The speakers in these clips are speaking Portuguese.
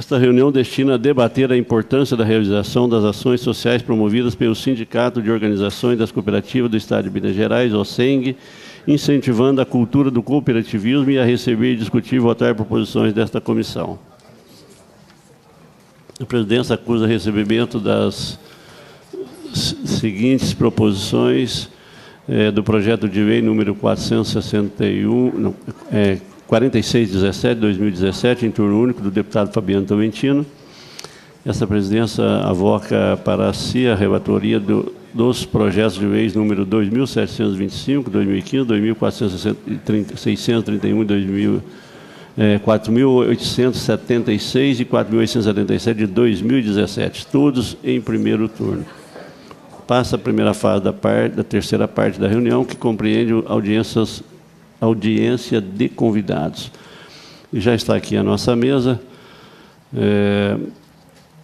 Esta reunião destina a debater a importância da realização das ações sociais promovidas pelo Sindicato de Organizações das Cooperativas do Estado de Minas Gerais, o SENG, incentivando a cultura do cooperativismo e a receber, discutir e votar proposições desta comissão. A presidência acusa recebimento das seguintes proposições é, do projeto de lei número 461, não, é, 4617, 2017, em turno único, do deputado Fabiano Tolentino. Essa presidência avoca para si a relatoria do, dos projetos de leis número 2.725, 2015, 2.631 2000, é, 4.876 e 4.877 de 2017, todos em primeiro turno. Passa a primeira fase da, parte, da terceira parte da reunião, que compreende audiências, audiência de convidados. E já está aqui a nossa mesa. É,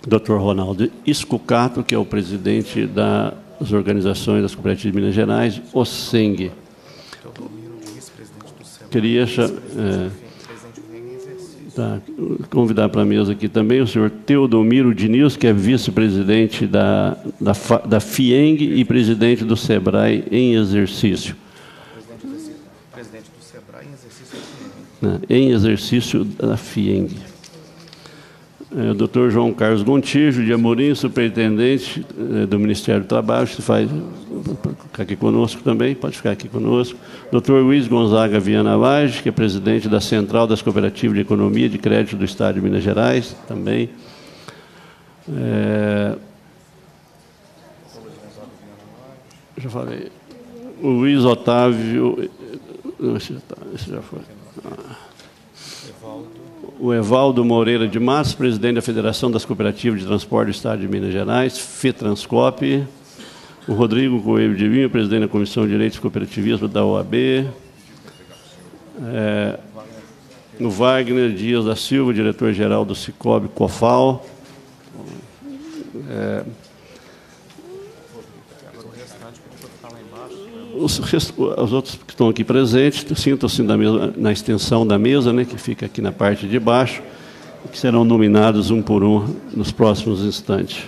Dr. Ronaldo Escucato, que é o presidente das organizações das cooperativas de Minas Gerais, o SENG. Queria é, tá, convidar para a mesa aqui também o senhor Teodomiro Diniz, que é vice-presidente da, da, da FIENG e presidente do SEBRAE em exercício. Presidente do SEBRAE em exercício FIENG. Em exercício da FIENG é, o doutor João Carlos Gontijo de Amorim, superintendente é, do Ministério do Trabalho, que faz ficar aqui conosco também, pode ficar aqui conosco. Doutor Luiz Gonzaga Viana Lage, que é presidente da Central das Cooperativas de Economia e de Crédito do Estado de Minas Gerais, também. É, já falei. O Luiz Otávio. Esse já foi. O Evaldo Moreira de Matos, presidente da Federação das Cooperativas de Transporte do Estado de Minas Gerais, FETransCOP, o Rodrigo Coelho de Vinho, presidente da Comissão de Direitos e Cooperativismo da OAB, é, o Wagner Dias da Silva, diretor-geral do Cicobi COFAL, é, os, os, outros que estão aqui presentes sintam-se na, na, extensão da mesa, né, que fica aqui na parte de baixo, que serão nominados um por um nos próximos instantes.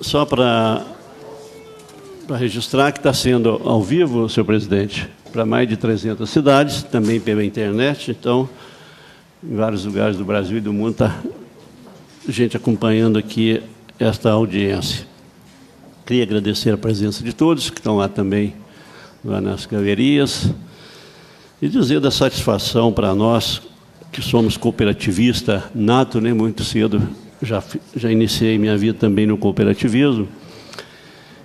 Só para registrar que está sendo ao vivo, senhor presidente para mais de 300 cidades, também pela internet. Então, em vários lugares do Brasil e do mundo está gente acompanhando aqui esta audiência. Queria agradecer a presença de todos que estão lá também lá nas galerias e dizer da satisfação para nós que somos cooperativista nato, né, muito cedo já já iniciei minha vida também no cooperativismo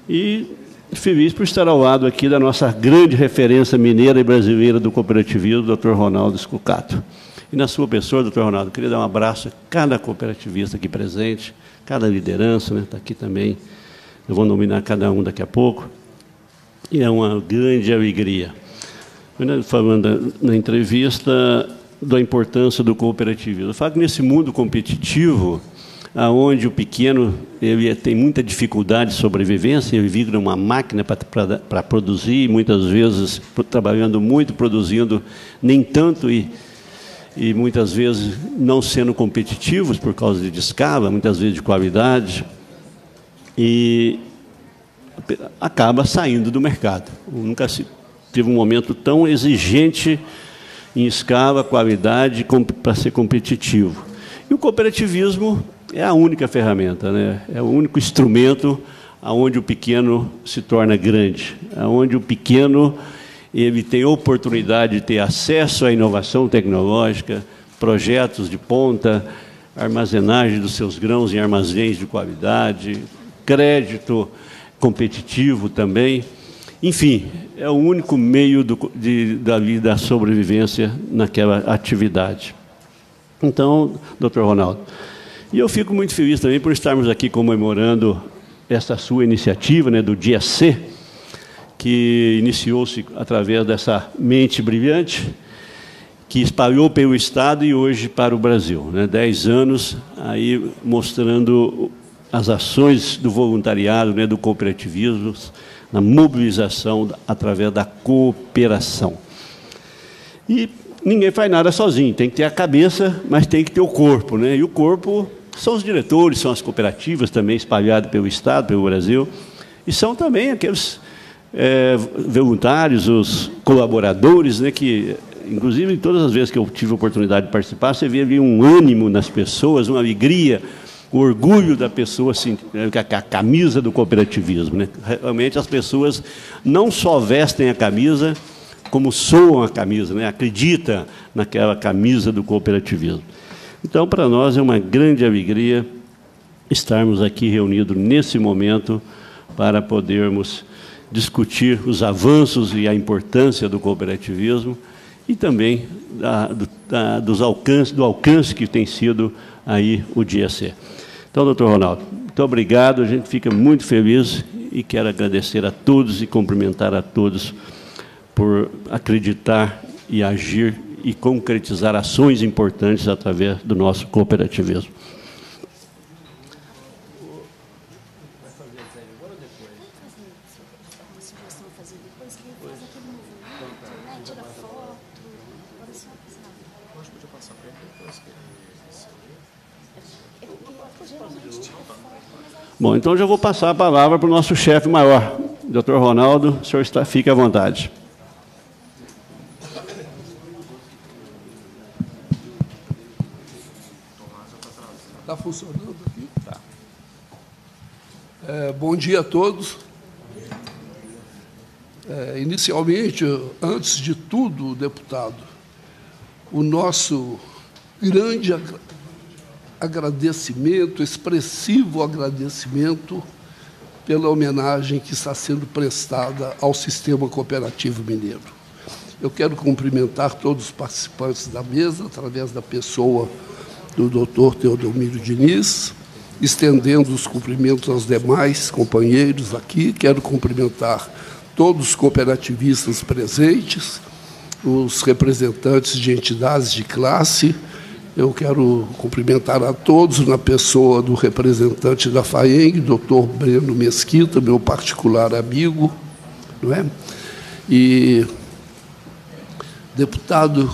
e feliz por estar ao lado aqui da nossa grande referência mineira e brasileira do cooperativismo, Dr. Ronaldo Scucato. E na sua pessoa, doutor Ronaldo, queria dar um abraço a cada cooperativista aqui presente, cada liderança, está né, tá aqui também. Eu vou nominar cada um daqui a pouco. E é uma grande alegria. Falando na entrevista da importância do cooperativismo. Eu falo que nesse mundo competitivo, aonde o pequeno ele tem muita dificuldade de sobrevivência, ele vive uma máquina para produzir, muitas vezes trabalhando muito, produzindo nem tanto e, e muitas vezes não sendo competitivos por causa de escala, muitas vezes de qualidade, e acaba saindo do mercado. Nunca se teve um momento tão exigente em escala, qualidade, para ser competitivo. E o cooperativismo é a única ferramenta, né? é o único instrumento aonde o pequeno se torna grande, aonde o pequeno ele tem oportunidade de ter acesso à inovação tecnológica, projetos de ponta, armazenagem dos seus grãos em armazéns de qualidade, crédito competitivo também. Enfim, é o único meio do, de, da, da sobrevivência naquela atividade. Então, doutor Ronaldo, e eu fico muito feliz também por estarmos aqui comemorando essa sua iniciativa né, do Dia C, que iniciou-se através dessa mente brilhante, que espalhou pelo Estado e hoje para o Brasil. Né, dez anos aí mostrando as ações do voluntariado, né, do cooperativismo, na mobilização através da cooperação. E ninguém faz nada sozinho, tem que ter a cabeça, mas tem que ter o corpo. Né? E o corpo são os diretores, são as cooperativas também espalhadas pelo Estado, pelo Brasil, e são também aqueles é, voluntários, os colaboradores, né, que, inclusive, todas as vezes que eu tive a oportunidade de participar, você vê ali um ânimo nas pessoas, uma alegria, o orgulho da pessoa, assim, a camisa do cooperativismo. Né? Realmente as pessoas não só vestem a camisa, como soam a camisa, né? acredita naquela camisa do cooperativismo. Então, para nós é uma grande alegria estarmos aqui reunidos nesse momento para podermos discutir os avanços e a importância do cooperativismo e também da, do, da, dos alcance, do alcance que tem sido aí o DSE. Então, doutor Ronaldo, muito obrigado, a gente fica muito feliz e quero agradecer a todos e cumprimentar a todos por acreditar e agir e concretizar ações importantes através do nosso cooperativismo. Bom, então já vou passar a palavra para o nosso chefe maior, doutor Ronaldo, o senhor está, fique à vontade. Está funcionando aqui? Tá. É, bom dia a todos. É, inicialmente, antes de tudo, deputado, o nosso grande agradecimento, expressivo agradecimento pela homenagem que está sendo prestada ao sistema cooperativo mineiro. Eu quero cumprimentar todos os participantes da mesa, através da pessoa do doutor Teodomiro Diniz, estendendo os cumprimentos aos demais companheiros aqui. Quero cumprimentar todos os cooperativistas presentes, os representantes de entidades de classe, eu quero cumprimentar a todos na pessoa do representante da FAENG, doutor Breno Mesquita, meu particular amigo, não é? E deputado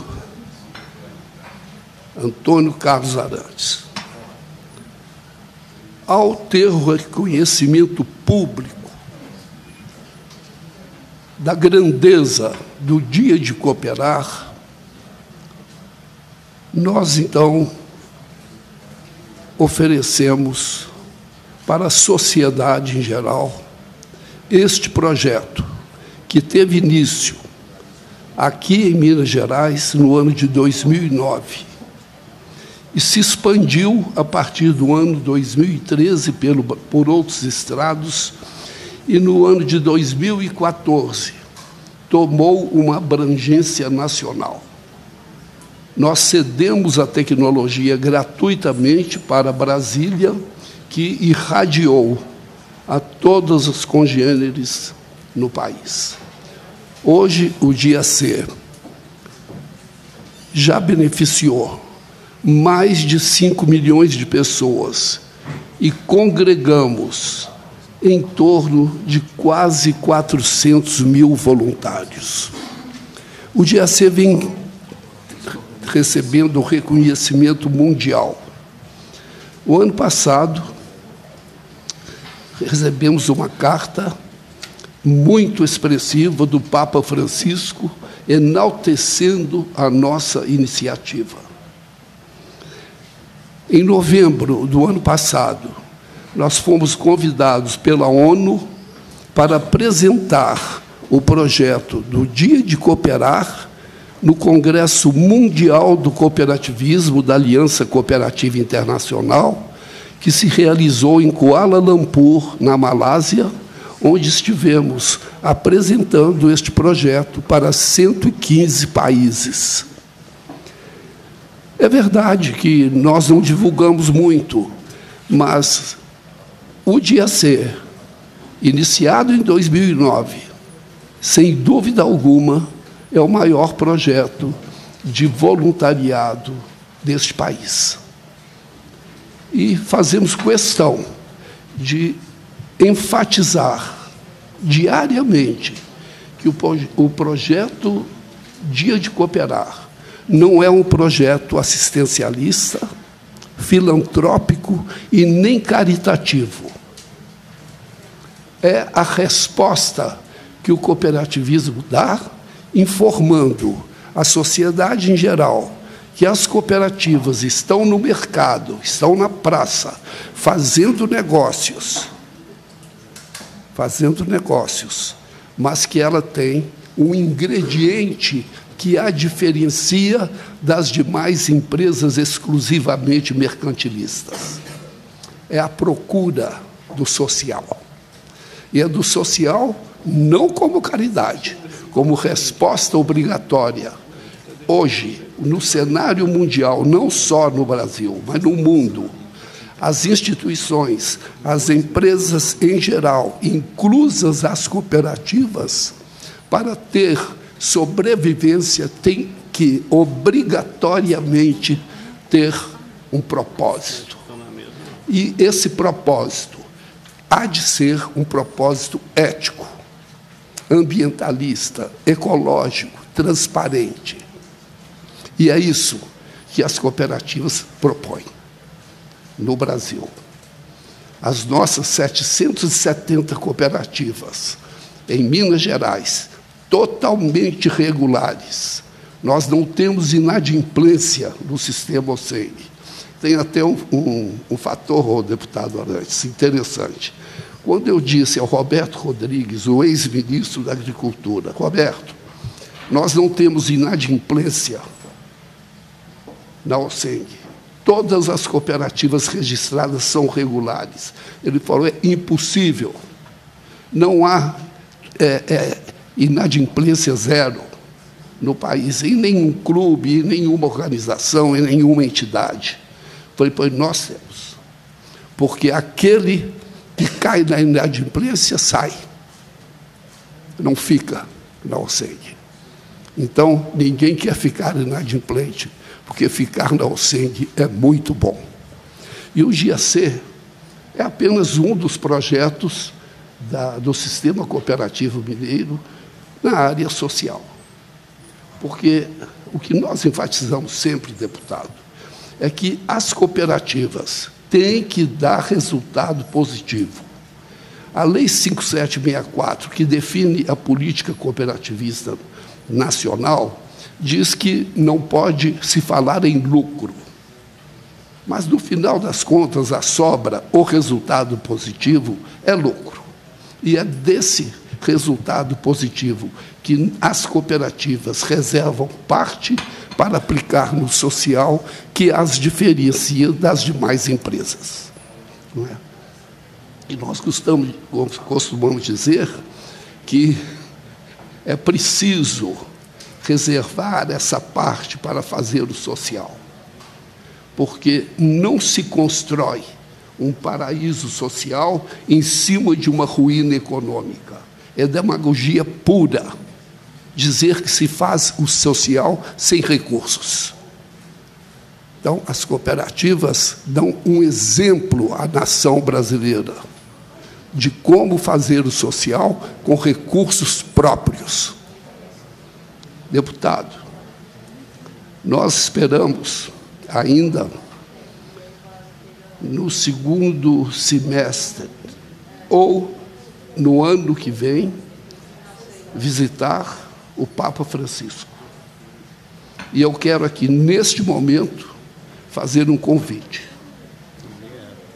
Antônio Carlos Arantes. Ao ter reconhecimento público da grandeza do dia de cooperar, nós, então, oferecemos para a sociedade em geral este projeto, que teve início aqui em Minas Gerais no ano de 2009 e se expandiu a partir do ano 2013 pelo, por outros estrados e no ano de 2014 tomou uma abrangência nacional nós cedemos a tecnologia gratuitamente para Brasília, que irradiou a todos os congêneres no país. Hoje, o Dia C já beneficiou mais de 5 milhões de pessoas e congregamos em torno de quase 400 mil voluntários. O Dia C vem recebendo reconhecimento mundial. O ano passado, recebemos uma carta muito expressiva do Papa Francisco, enaltecendo a nossa iniciativa. Em novembro do ano passado, nós fomos convidados pela ONU para apresentar o projeto do Dia de Cooperar no Congresso Mundial do Cooperativismo da Aliança Cooperativa Internacional, que se realizou em Kuala Lumpur, na Malásia, onde estivemos apresentando este projeto para 115 países. É verdade que nós não divulgamos muito, mas o Dia C, iniciado em 2009, sem dúvida alguma, é o maior projeto de voluntariado deste país. E fazemos questão de enfatizar diariamente que o, projeto Dia de Cooperar não é um projeto assistencialista, filantrópico e nem caritativo. É a resposta que o cooperativismo dá, informando a sociedade em geral que as cooperativas estão no mercado, estão na praça, fazendo negócios, fazendo negócios, mas que ela tem um ingrediente que a diferencia das demais empresas exclusivamente mercantilistas. É a procura do social. E é do social não como caridade, como resposta obrigatória. Hoje, no cenário mundial, não só no Brasil, mas no mundo, as instituições, as empresas em geral, inclusas as cooperativas, para ter sobrevivência, tem que obrigatoriamente ter um propósito. E esse propósito há de ser um propósito ético, ambientalista, ecológico, transparente. E é isso que as cooperativas propõem no Brasil. As nossas 770 cooperativas em Minas Gerais, totalmente regulares. Nós não temos inadimplência no sistema OCEN. Tem até um, um, um fator, deputado Arantes, interessante. Quando eu disse ao Roberto Rodrigues, o ex-ministro da Agricultura, Roberto, nós não temos inadimplência na OCENG. Todas as cooperativas registradas são regulares. Ele falou: é impossível. Não há é, é, inadimplência zero no país, em nenhum clube, em nenhuma organização, em nenhuma entidade. Falei, pois nós temos. Porque aquele que cai na inadimplência sai. Não fica na OCENG. Então, ninguém quer ficar inadimplente porque ficar na OSENG é muito bom. E o GIAC é apenas um dos projetos da, do Sistema Cooperativo Mineiro na área social. Porque o que nós enfatizamos sempre, deputado, é que as cooperativas têm que dar resultado positivo. A Lei 5764, que define a política cooperativista nacional, diz que não pode se falar em lucro. Mas, no final das contas, a sobra, o resultado positivo, é lucro. E é desse resultado positivo que as cooperativas reservam parte para aplicar no social que as diferencia das demais empresas. Não é? E nós costumamos, costumamos dizer que é preciso reservar essa parte para fazer o social. Porque não se constrói um paraíso social em cima de uma ruína econômica. É demagogia pura dizer que se faz o social sem recursos. Então, as cooperativas dão um exemplo à nação brasileira de como fazer o social com recursos próprios. Deputado, nós esperamos ainda no segundo semestre ou no ano que vem visitar o Papa Francisco. E eu quero aqui, neste momento, fazer um convite.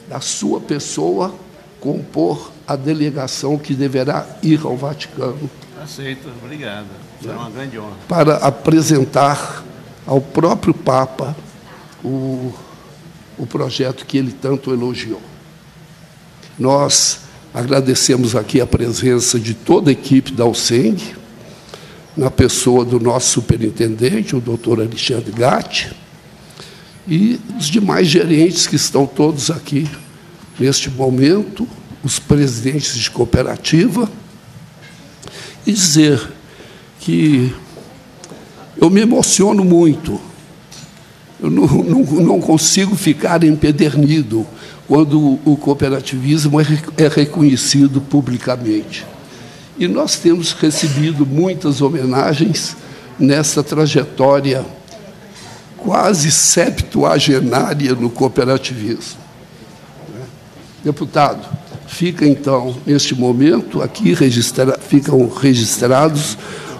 Da sua pessoa, compor a delegação que deverá ir ao Vaticano Aceito, obrigado. É uma grande honra. Para apresentar ao próprio Papa o, o projeto que ele tanto elogiou. Nós agradecemos aqui a presença de toda a equipe da USENG, na pessoa do nosso superintendente, o doutor Alexandre Gatti, e os demais gerentes que estão todos aqui neste momento, os presidentes de cooperativa, e dizer que eu me emociono muito. Eu não, não, não consigo ficar empedernido quando o cooperativismo é reconhecido publicamente. E nós temos recebido muitas homenagens nessa trajetória quase septuagenária no cooperativismo. Deputado, fica então, neste momento, aqui registra, ficam registrados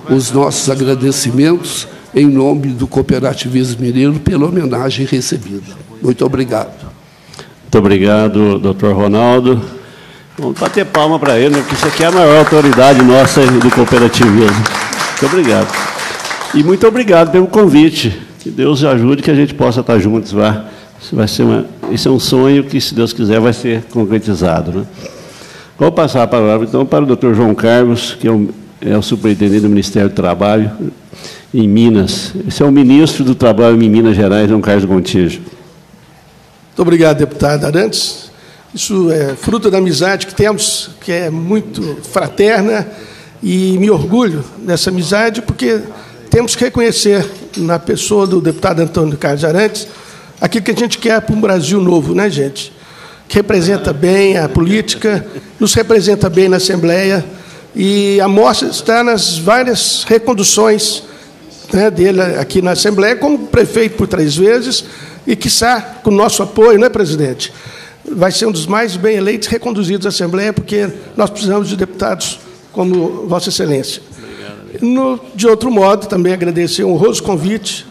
os nossos agradecimentos em nome do cooperativismo mineiro pela homenagem recebida. Muito obrigado. Muito obrigado, doutor Ronaldo. Vamos bater palma para ele, né, porque isso aqui é a maior autoridade nossa do cooperativismo. Muito obrigado. E muito obrigado pelo convite. Que Deus ajude que a gente possa estar juntos lá. Isso vai ser uma, esse é um sonho que, se Deus quiser, vai ser concretizado. Né? Vou passar a palavra, então, para o doutor João Carlos, que é o, é o superintendente do Ministério do Trabalho em Minas. Esse é o ministro do Trabalho em Minas Gerais, João Carlos Gontijo. Muito obrigado, deputado Arantes. Isso é fruto da amizade que temos, que é muito fraterna, e me orgulho dessa amizade, porque temos que reconhecer na pessoa do deputado Antônio Carlos Arantes aquilo que a gente quer para um Brasil novo, né, gente? Que representa bem a política, nos representa bem na Assembleia, e a mostra está nas várias reconduções né, dele aqui na Assembleia, como prefeito por três vezes, e, quiçá, com o nosso apoio, né, presidente? Vai ser um dos mais bem eleitos reconduzidos à Assembleia, porque nós precisamos de deputados como Vossa Excelência. No, de outro modo, também agradecer o honroso convite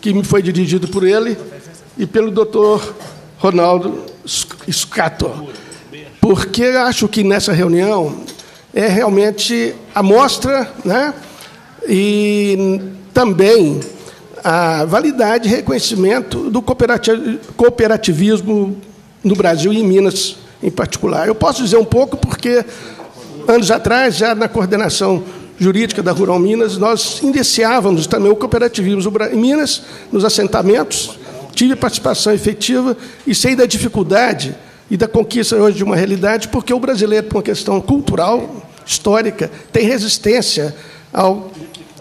que me foi dirigido por ele e pelo doutor Ronaldo Scato, porque acho que nessa reunião é realmente a mostra, né? e também a validade e reconhecimento do cooperativismo no Brasil e em Minas em particular. Eu posso dizer um pouco porque, anos atrás, já na coordenação jurídica da Rural Minas, nós iniciávamos também o cooperativismo em Minas, nos assentamentos, tive participação efetiva e sei da dificuldade e da conquista hoje de uma realidade, porque o brasileiro, por uma questão cultural, histórica, tem resistência ao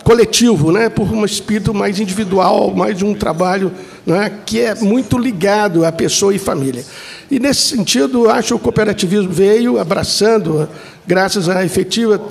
coletivo, né, por um espírito mais individual, mais de um trabalho né, que é muito ligado à pessoa e família. E, nesse sentido, acho que o cooperativismo veio abraçando, graças à efetiva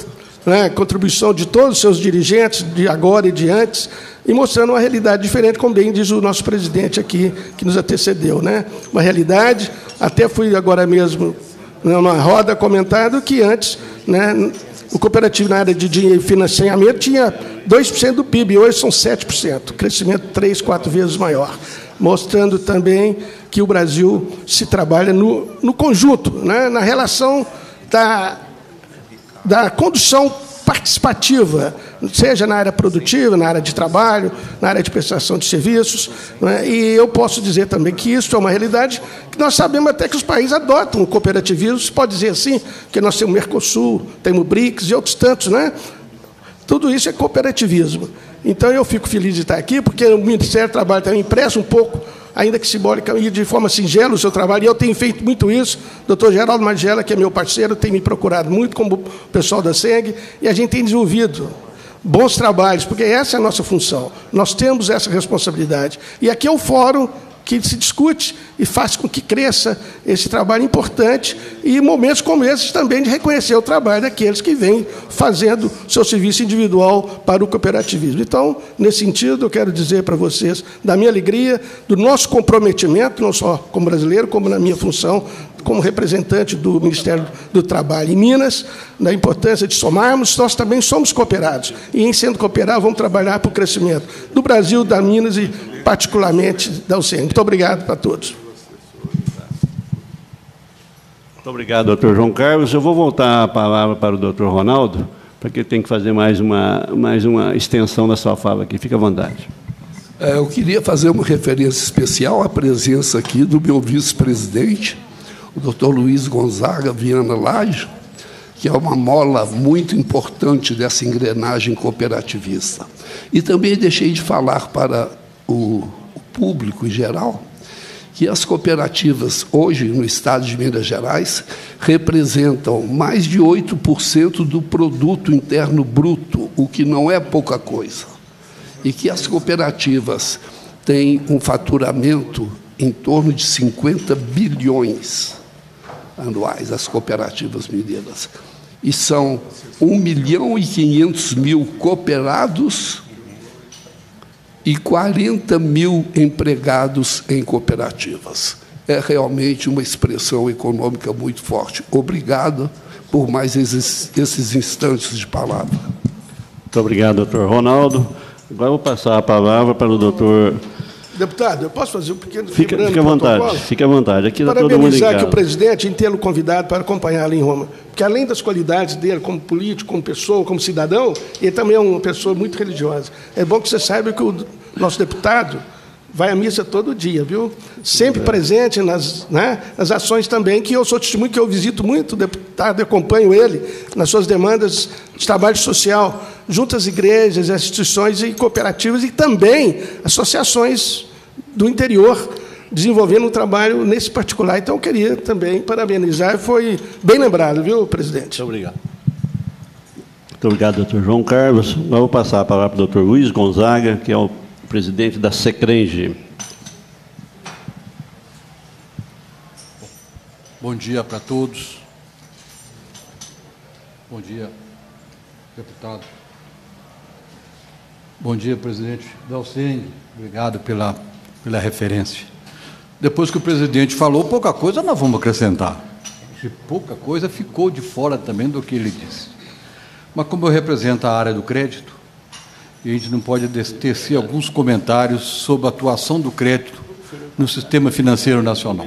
né, contribuição de todos os seus dirigentes, de agora e de antes, e mostrando uma realidade diferente, como bem diz o nosso presidente aqui, que nos antecedeu. Né? Uma realidade, até fui agora mesmo numa roda comentado que antes né, o cooperativo na área de dinheiro e financiamento tinha 2% do PIB, hoje são 7%, crescimento três, quatro vezes maior, mostrando também que o Brasil se trabalha no, no conjunto, né, na relação da, da condução participativa, seja na área produtiva, na área de trabalho, na área de prestação de serviços. É? E eu posso dizer também que isso é uma realidade que nós sabemos até que os países adotam o cooperativismo, se pode dizer assim, que nós temos o Mercosul, temos o BRICS e outros tantos, né? Tudo isso é cooperativismo. Então eu fico feliz de estar aqui, porque o Ministério do Trabalho também empresta um pouco ainda que simbólica e de forma singela o seu trabalho, e eu tenho feito muito isso. O doutor Geraldo Magela, que é meu parceiro, tem me procurado muito, como o pessoal da SEG, e a gente tem desenvolvido bons trabalhos, porque essa é a nossa função. Nós temos essa responsabilidade. E aqui é o fórum que se discute e faz com que cresça esse trabalho importante e momentos como esses também de reconhecer o trabalho daqueles que vêm fazendo seu serviço individual para o cooperativismo. Então, nesse sentido, eu quero dizer para vocês da minha alegria, do nosso comprometimento, não só como brasileiro, como na minha função como representante do Ministério do Trabalho em Minas, da importância de somarmos, nós também somos cooperados. E, em sendo cooperados, vamos trabalhar para o crescimento do Brasil, da Minas e, particularmente, da UCN. Muito obrigado para todos. Muito obrigado, doutor João Carlos. Eu vou voltar a palavra para o doutor Ronaldo, porque tem que fazer mais uma, mais uma extensão da sua fala aqui. Fique à vontade. É, eu queria fazer uma referência especial à presença aqui do meu vice-presidente, o doutor Luiz Gonzaga Viana Laje, que é uma mola muito importante dessa engrenagem cooperativista. E também deixei de falar para o, público em geral que as cooperativas, hoje, no estado de Minas Gerais, representam mais de 8% do produto interno bruto, o que não é pouca coisa. E que as cooperativas têm um faturamento em torno de 50 bilhões anuais, as cooperativas mineiras. E são 1 milhão e 500 mil cooperados e 40 mil empregados em cooperativas. É realmente uma expressão econômica muito forte. Obrigado por mais esses, esses instantes de palavra. Muito obrigado, doutor Ronaldo. Agora vou passar a palavra para o doutor. Deputado, eu posso fazer um pequeno Fica, fica à vontade, fica à vontade. Aqui está todo mundo Parabenizar aqui o presidente em tê-lo convidado para acompanhá-lo em Roma. Porque além das qualidades dele como político, como pessoa, como cidadão, ele também é uma pessoa muito religiosa. É bom que você saiba que o nosso deputado vai à missa todo dia, viu? Sempre presente nas, né, nas ações também, que eu sou testemunho, que eu visito muito o deputado, acompanho ele nas suas demandas de trabalho social, junto às igrejas, instituições e cooperativas e também associações do interior, desenvolvendo um trabalho nesse particular. Então, eu queria também parabenizar, foi bem lembrado, viu, presidente? Muito obrigado. Muito obrigado, doutor João Carlos. Agora vou passar a palavra para o doutor Luiz Gonzaga, que é o presidente da Secrenge. Bom dia para todos. Bom dia, deputado. Bom dia, presidente Dalcine. Obrigado pela, pela referência. Depois que o presidente falou, pouca coisa nós vamos acrescentar. Se pouca coisa ficou de fora também do que ele disse. Mas como eu represento a área do crédito, e a gente não pode tecer alguns comentários sobre a atuação do crédito no sistema financeiro nacional.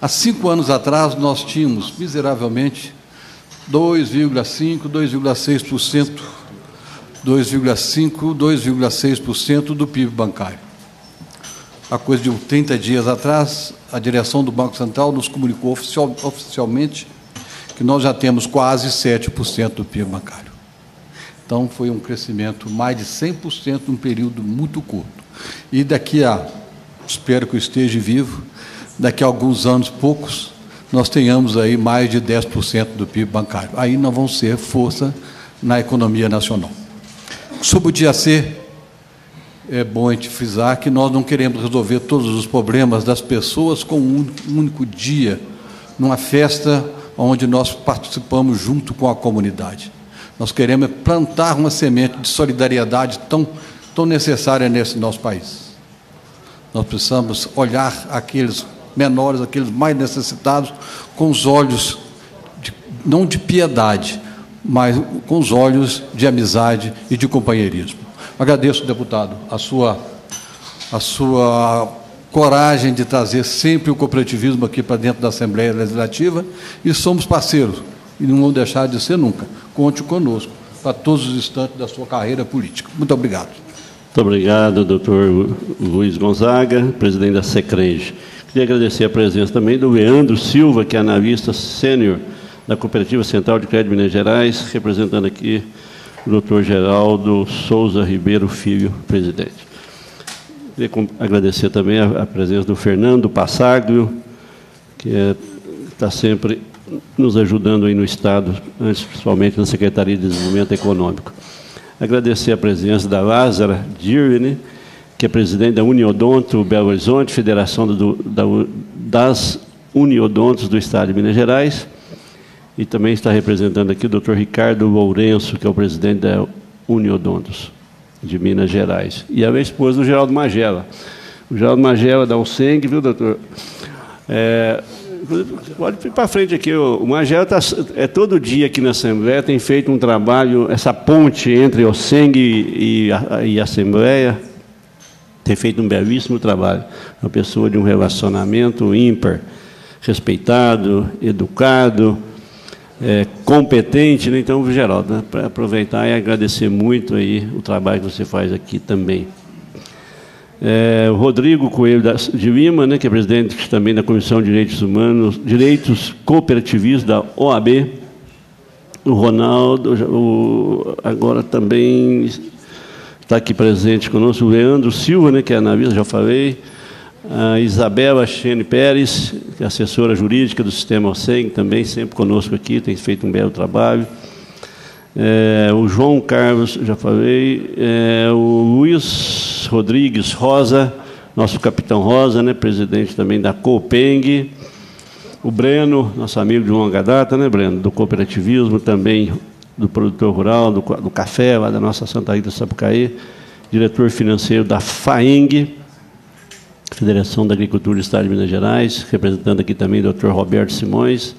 Há cinco anos atrás, nós tínhamos, miseravelmente, 2,5%, 2,6%, 2,5%, 2,6% do PIB bancário. Há coisa de 30 dias atrás, a direção do Banco Central nos comunicou oficial, oficialmente que nós já temos quase 7% do PIB bancário. Então, foi um crescimento mais de 100% num período muito curto. E daqui a, espero que eu esteja vivo, daqui a alguns anos, poucos, nós tenhamos aí mais de 10% do PIB bancário. Aí nós vamos ser força na economia nacional. Sobre o dia C, é bom a gente frisar que nós não queremos resolver todos os problemas das pessoas com um único dia, numa festa onde nós participamos junto com a comunidade. Nós queremos plantar uma semente de solidariedade tão, tão necessária nesse nosso país. Nós precisamos olhar aqueles menores, aqueles mais necessitados, com os olhos, de, não de piedade, mas com os olhos de amizade e de companheirismo. Agradeço, deputado, a sua, a sua coragem de trazer sempre o cooperativismo aqui para dentro da Assembleia Legislativa e somos parceiros e não vão deixar de ser nunca. Conte conosco para todos os instantes da sua carreira política. Muito obrigado. Muito obrigado, doutor Luiz Gonzaga, presidente da Secrenge. Queria agradecer a presença também do Leandro Silva, que é analista sênior da Cooperativa Central de Crédito de Minas Gerais, representando aqui o doutor Geraldo Souza Ribeiro Filho, presidente. Queria agradecer também a, presença do Fernando Passaglio, que é, está sempre nos ajudando aí no Estado, principalmente na Secretaria de Desenvolvimento Econômico. Agradecer a presença da Lázara Dirne, que é presidente da Uniodonto Belo Horizonte, Federação do, da, das Uniodontos do Estado de Minas Gerais, e também está representando aqui o doutor Ricardo Lourenço, que é o presidente da Uniodontos de Minas Gerais, e a minha esposa, o Geraldo Magela. O Geraldo Magela dá um sangue, viu, doutor? É, pode ir para frente aqui. O Magel tá, é todo dia aqui na Assembleia, tem feito um trabalho, essa ponte entre o Seng e, a, e a Assembleia, tem feito um belíssimo trabalho. Uma pessoa de um relacionamento ímpar, respeitado, educado, é, competente. Né? Então, Geraldo, né? para aproveitar e agradecer muito aí o trabalho que você faz aqui também. É, o Rodrigo Coelho de Lima, né, que é presidente também da Comissão de Direitos Humanos, Direitos Cooperativistas da OAB. O Ronaldo, o, agora também está aqui presente conosco, o Leandro Silva, né, que é analista, já falei. A Isabela Chene Pérez, que é assessora jurídica do Sistema OSEG, também sempre conosco aqui, tem feito um belo trabalho. É, o João Carlos, já falei, é, o Luiz Rodrigues Rosa, nosso capitão Rosa, né, presidente também da Copeng, o Breno, nosso amigo de longa data, né, Breno, do cooperativismo, também do produtor rural, do, do café, lá da nossa Santa Rita Sapucaí, diretor financeiro da FAENG, Federação da Agricultura do Estado de Minas Gerais, representando aqui também o Dr. Roberto Simões,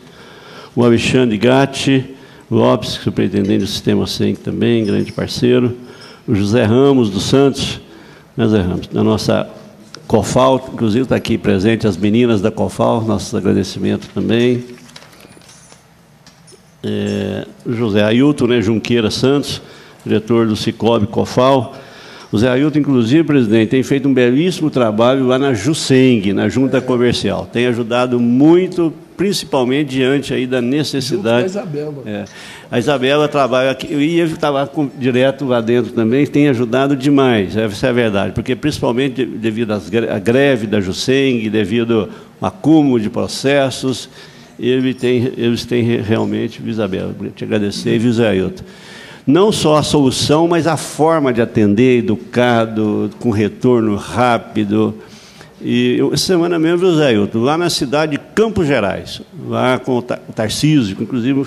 o Alexandre Gatti Lopes, superintendente do Sistema SENC também, grande parceiro, o José Ramos dos Santos, né, Zé Ramos, da nossa COFAL, inclusive está aqui presente as meninas da COFAL, nossos agradecimentos também. É, José Ailton né, Junqueira Santos, diretor do Cicobi COFAL, o Zé Ailton, inclusive, presidente, tem feito um belíssimo trabalho lá na Juseng, na Junta Comercial. Tem ajudado muito, principalmente diante aí da necessidade. Junto a Isabela. É. A Isabela trabalha aqui, e eu estava direto lá dentro também, tem ajudado demais, essa é a verdade, porque principalmente devido à greve da Juseng, devido ao acúmulo de processos, ele tem, eles têm realmente, Isabela, te agradecer, viu, Zé Ailton não só a solução, mas a forma de atender, educado, com retorno rápido. E essa semana mesmo, José Hilton, lá na cidade de Campos Gerais, lá com o Tarcísio, que inclusive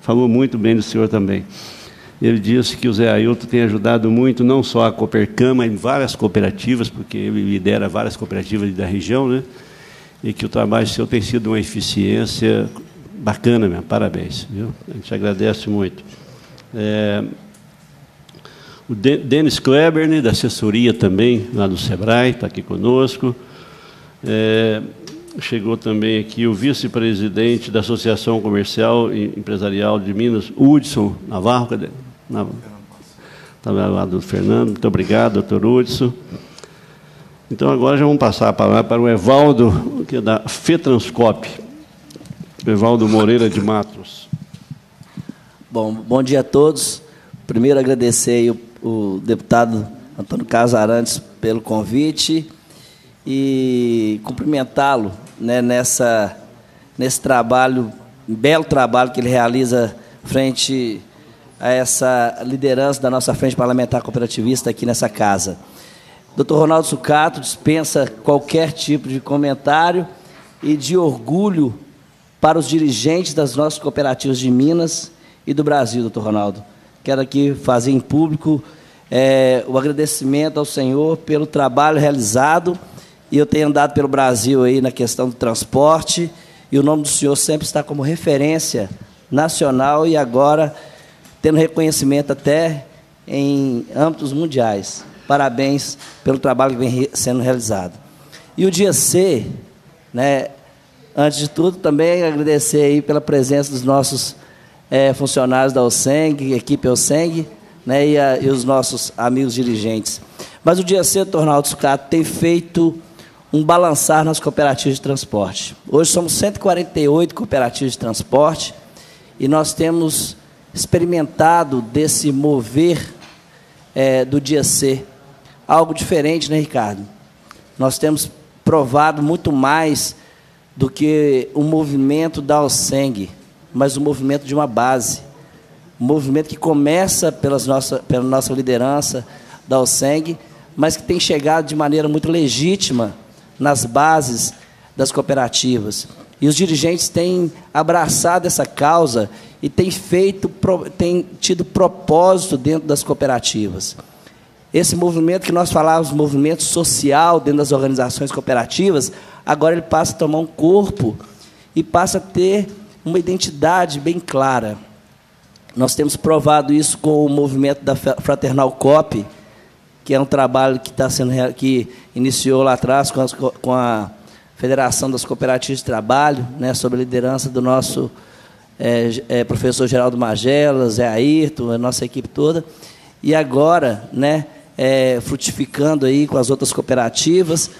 falou muito bem do senhor também. Ele disse que o Zé Ailton tem ajudado muito, não só a Coopercama, em várias cooperativas, porque ele lidera várias cooperativas da região, né? e que o trabalho seu tem sido uma eficiência bacana mesmo. Parabéns. Viu? A gente agradece muito. É, o Denis Kleber, né, da assessoria também, lá do SEBRAE, está aqui conosco. É, chegou também aqui o vice-presidente da Associação Comercial e Empresarial de Minas, Hudson Navarro. Cadê? Estava lá do Fernando. Muito obrigado, doutor Hudson. Então, agora já vamos passar a palavra para o Evaldo, que é da FETranscop. Evaldo Moreira de Matos. Bom, bom dia a todos. Primeiro, agradecer o, o deputado Antônio Carlos Arantes pelo convite e cumprimentá-lo né, nessa, nesse trabalho, belo trabalho que ele realiza frente a essa liderança da nossa frente parlamentar cooperativista aqui nessa casa. Doutor Ronaldo Sucato dispensa qualquer tipo de comentário e de orgulho para os dirigentes das nossas cooperativas de Minas e do Brasil, doutor Ronaldo. Quero aqui fazer em público é, o agradecimento ao Senhor pelo trabalho realizado. E eu tenho andado pelo Brasil aí na questão do transporte, e o nome do Senhor sempre está como referência nacional e agora tendo reconhecimento até em âmbitos mundiais. Parabéns pelo trabalho que vem sendo realizado. E o dia C, né, antes de tudo, também agradecer aí pela presença dos nossos é, funcionários da OSENG, equipe OSENG, né, e, a, e, os nossos amigos dirigentes. Mas o Dia C, Tornaldo Sucato, tem feito um balançar nas cooperativas de transporte. Hoje somos 148 cooperativas de transporte e nós temos experimentado desse mover é, do Dia C. Algo diferente, né, Ricardo? Nós temos provado muito mais do que o movimento da OSENG mas um movimento de uma base. Um movimento que começa pelas nossa, pela nossa liderança da OSENG, mas que tem chegado de maneira muito legítima nas bases das cooperativas. E os dirigentes têm abraçado essa causa e têm feito, têm tido propósito dentro das cooperativas. Esse movimento que nós falávamos, movimento social dentro das organizações cooperativas, agora ele passa a tomar um corpo e passa a ter uma identidade bem clara. Nós temos provado isso com o movimento da Fraternal COP, que é um trabalho que está sendo que iniciou lá atrás com, as, com a Federação das Cooperativas de Trabalho, né, sob a liderança do nosso é, é, professor Geraldo Magela, Zé Ayrton, a nossa equipe toda, e agora, né, é, frutificando aí com as outras cooperativas,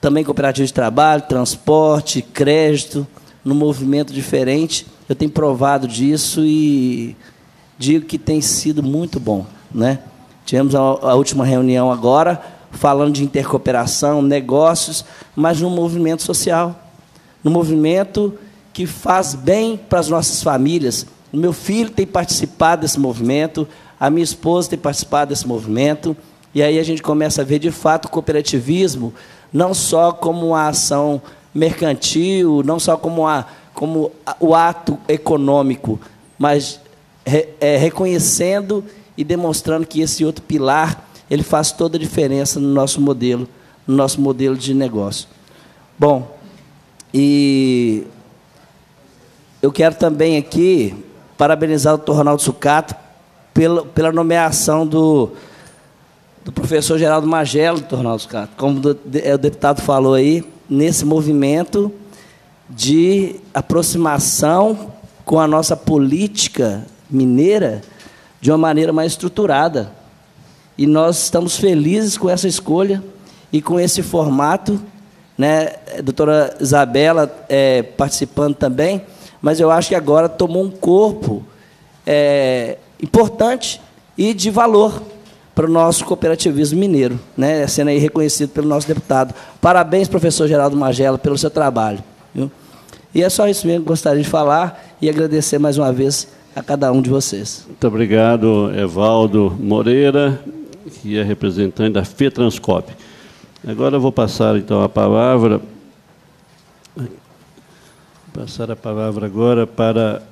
também cooperativas de trabalho, transporte, crédito, num movimento diferente. Eu tenho provado disso e digo que tem sido muito bom. Né? Tivemos a, a última reunião agora, falando de intercooperação, negócios, mas num movimento social, num movimento que faz bem para as nossas famílias. O meu filho tem participado desse movimento, a minha esposa tem participado desse movimento, E aí a gente começa a ver, de fato, o cooperativismo não só como uma ação mercantil, não só como, a, como o ato econômico, mas re, é, reconhecendo e demonstrando que esse outro pilar ele faz toda a diferença no nosso modelo, no nosso modelo de negócio. Bom, e eu quero também aqui parabenizar o Dr. Ronaldo Sucato pela, pela nomeação do, do professor Geraldo Magelo, Dr. Ronaldo Sucato, como é, o deputado falou aí, nesse movimento de aproximação com a nossa política mineira de uma maneira mais estruturada. E nós estamos felizes com essa escolha e com esse formato. Né? A doutora Isabela é, participando também mas eu acho que agora tomou um corpo é, importante e de valor para o nosso cooperativismo mineiro, né, sendo aí reconhecido pelo nosso deputado. Parabéns, professor Geraldo Magela, pelo seu trabalho. Viu? E é só isso mesmo que gostaria de falar e agradecer mais uma vez a cada um de vocês. Muito obrigado, Evaldo Moreira, que é representante da FETranscop. Agora eu vou passar então a palavra Passar a palavra agora para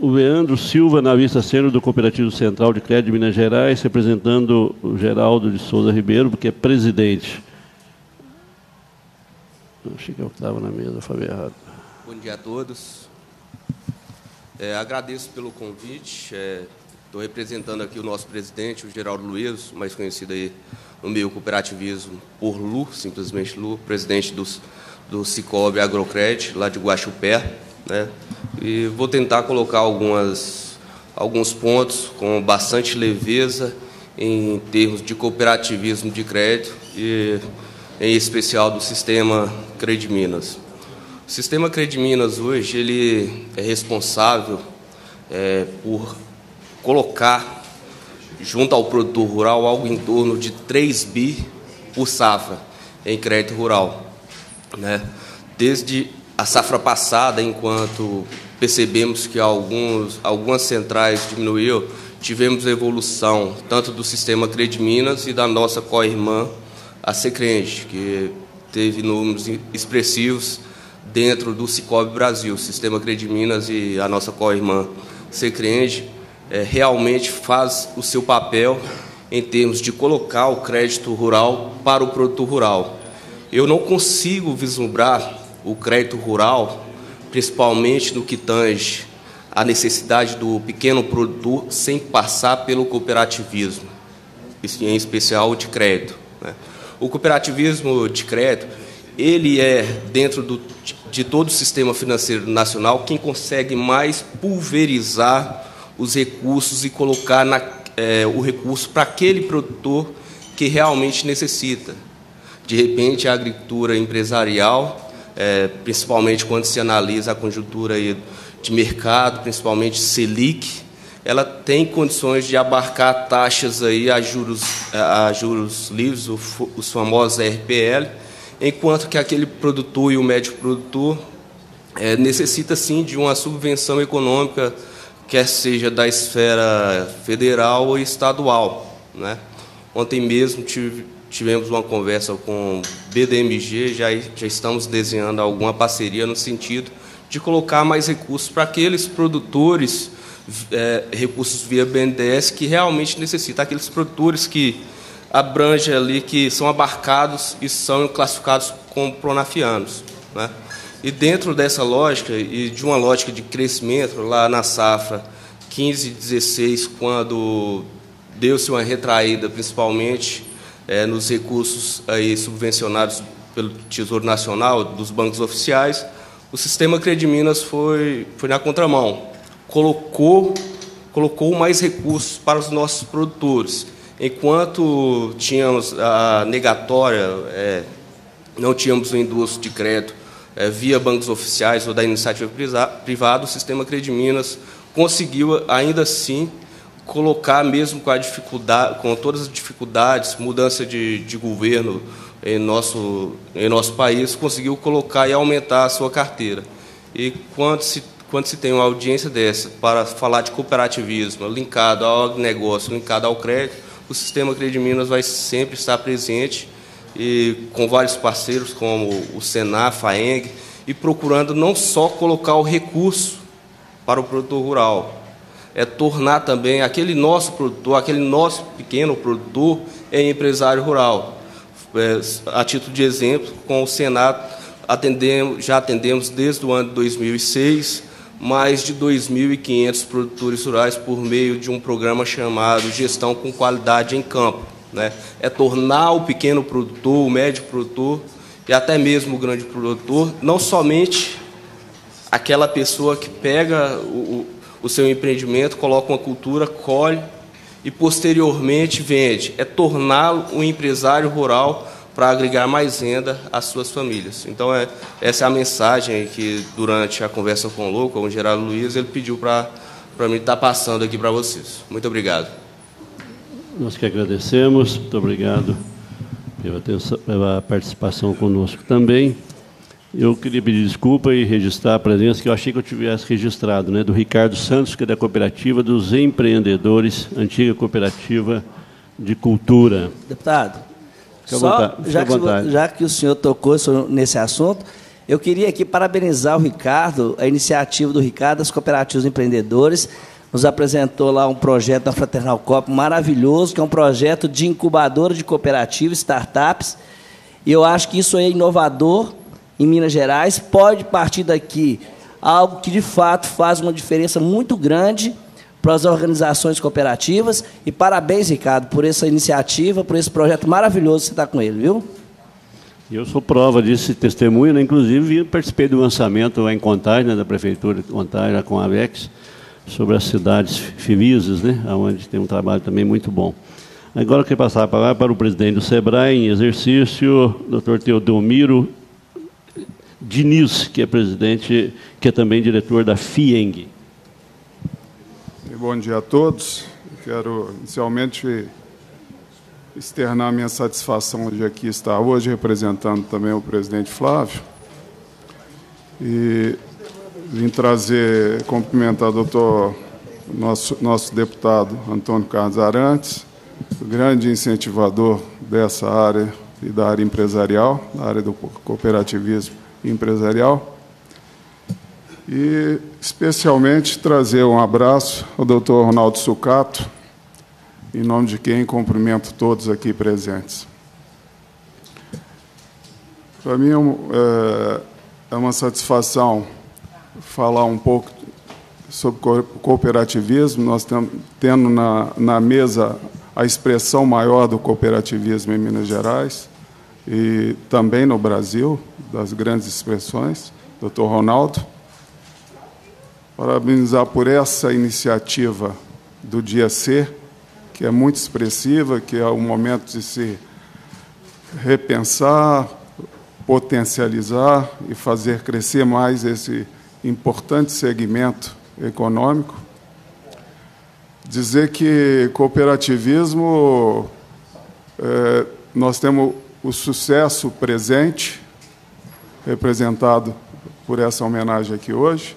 o Leandro Silva, na vista sênior do Cooperativo Central de Crédito de Minas Gerais, representando o Geraldo de Souza Ribeiro, porque é presidente. Achei que eu estava na mesa, falei errado. Bom dia a todos. É, agradeço pelo convite. Estou é, representando aqui o nosso presidente, o Geraldo Luiz, mais conhecido aí no meio cooperativismo por Lu, simplesmente Lu, presidente dos do Cicobi Agrocred, lá de Guaxupé, né? E vou tentar colocar algumas, alguns pontos com bastante leveza em termos de cooperativismo de crédito e em especial do sistema Minas. O sistema Minas hoje ele é responsável é, por colocar junto ao produtor rural algo em torno de 3 bi por safra em crédito rural. Né? Desde a safra passada, enquanto percebemos que alguns, algumas centrais diminuiu, tivemos evolução tanto do sistema Minas e da nossa co-irmã, a Secrenge, que teve números expressivos dentro do Cicobi Brasil. O sistema Minas e a nossa co-irmã Secrenge é, realmente faz o seu papel em termos de colocar o crédito rural para o produto rural. Eu não consigo vislumbrar o crédito rural, principalmente no que tange a necessidade do pequeno produtor, sem passar pelo cooperativismo, em especial o de crédito. Né? O cooperativismo de crédito, ele é, dentro do, de todo o sistema financeiro nacional, quem consegue mais pulverizar os recursos e colocar na, é, o recurso para aquele produtor que realmente necessita. De repente, a agricultura empresarial, é, principalmente quando se analisa a conjuntura de mercado, principalmente Selic, ela tem condições de abarcar taxas aí a juros, a juros livres, os famosos RPL, enquanto que aquele produtor e o médio produtor é, necessita sim de uma subvenção econômica, quer seja da esfera federal ou estadual. Né? Ontem mesmo tive, tivemos uma conversa com BDMG, já, já estamos desenhando alguma parceria no sentido de colocar mais recursos para aqueles produtores, é, recursos via BNDES, que realmente necessitam, aqueles produtores que abrangem ali, que são abarcados e são classificados como pronafianos. Né? E dentro dessa lógica, e de uma lógica de crescimento, lá na safra 15 16, quando deu-se uma retraída, principalmente é, nos recursos aí subvencionados pelo Tesouro Nacional, dos bancos oficiais, o sistema Crediminas foi, foi na contramão. Colocou, colocou mais recursos para os nossos produtores. Enquanto tínhamos a negatória, é, não tínhamos o indústrio de crédito é, via bancos oficiais ou da iniciativa privada, o sistema Crediminas conseguiu, ainda assim, colocar mesmo com a dificuldade, com todas as dificuldades, mudança de, de governo em nosso, em nosso país, conseguiu colocar e aumentar a sua carteira. E quando se, quando se tem uma audiência dessa para falar de cooperativismo linkado ao negócio, linkado ao crédito, o sistema Crede Minas vai sempre estar presente e com vários parceiros como o Senar, a FAENG, e procurando não só colocar o recurso para o produtor rural, é tornar também aquele nosso produtor, aquele nosso pequeno produtor, em empresário rural. É, a título de exemplo, com o Senado, atendemos, já atendemos desde o ano de 2006 mais de 2.500 produtores rurais por meio de um programa chamado Gestão com Qualidade em Campo. Né? É tornar o pequeno produtor, o médio produtor e até mesmo o grande produtor, não somente aquela pessoa que pega o, o seu empreendimento, coloca uma cultura, colhe e posteriormente vende. É torná-lo um empresário rural para agregar mais renda às suas famílias. Então, é, essa é a mensagem que, durante a conversa com o Louco, com o Geraldo Luiz, ele pediu para mim estar passando aqui para vocês. Muito obrigado. Nós que agradecemos. Muito obrigado pela, atenção, pela participação conosco também. Eu queria pedir desculpa e registrar a presença que eu achei que eu tivesse registrado, né, do Ricardo Santos, que é da cooperativa dos empreendedores, antiga cooperativa de cultura. Deputado, Fica só já que, já que o senhor tocou nesse assunto, eu queria aqui parabenizar o Ricardo, a iniciativa do Ricardo, das cooperativas empreendedores, nos apresentou lá um projeto da Fraternal Cop maravilhoso, que é um projeto de incubadora de cooperativas, startups, e eu acho que isso é inovador em Minas Gerais, pode partir daqui algo que de fato faz uma diferença muito grande para as organizações cooperativas. E parabéns, Ricardo, por essa iniciativa, por esse projeto maravilhoso que você está com ele, viu? Eu sou prova disso, testemunho, né? inclusive participei do lançamento em Contagem, né, da Prefeitura de Contagem, com a Alex, sobre as cidades felizes, né, onde tem um trabalho também muito bom. Agora eu quero passar a palavra para o presidente do SEBRAE, em exercício, doutor Teodomiro Diniz, que é presidente, que é também diretor da FIENG. Bom dia a todos. Quero inicialmente externar minha satisfação de aqui estar hoje representando também o presidente Flávio e vim trazer, cumprimentar o doutor, nosso, nosso deputado Antônio Carlos Arantes, grande incentivador dessa área e da área empresarial, da área do cooperativismo empresarial. E, especialmente, trazer um abraço ao doutor Ronaldo Sucato, em nome de quem cumprimento todos aqui presentes. Para mim é, é uma satisfação falar um pouco sobre cooperativismo. Nós temos tendo na, na mesa a expressão maior do cooperativismo em Minas Gerais e também no Brasil, das grandes expressões, doutor Ronaldo. Parabenizar por essa iniciativa do Dia C, que é muito expressiva, que é o momento de se repensar, potencializar e fazer crescer mais esse importante segmento econômico. Dizer que cooperativismo, é, nós temos o sucesso presente, representado por essa homenagem aqui hoje,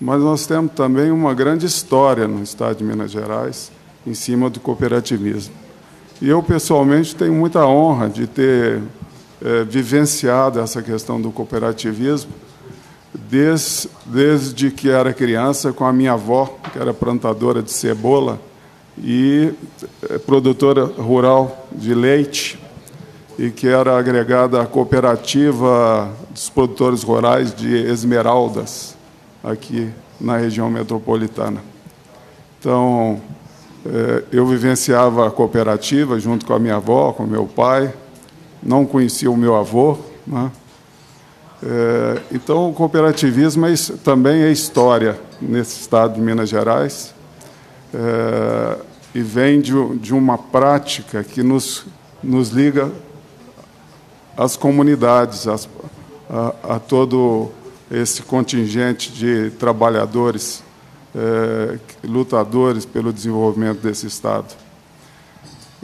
mas nós temos também uma grande história no Estado de Minas Gerais em cima do cooperativismo. E eu, pessoalmente, tenho muita honra de ter é, vivenciado essa questão do cooperativismo desde, desde que era criança com a minha avó, que era plantadora de cebola e é, produtora rural de leite e que era agregada à cooperativa dos produtores rurais de esmeraldas, aqui na região metropolitana. Então, eh, eu vivenciava a cooperativa junto com a minha avó, com meu pai, não conhecia o meu avô. Né? Eh, então, o cooperativismo é, também é história nesse estado de Minas Gerais é, e vem de, de uma prática que nos, nos liga às comunidades, às, a, a, todo esse contingente de trabalhadores, é, lutadores pelo desenvolvimento desse Estado.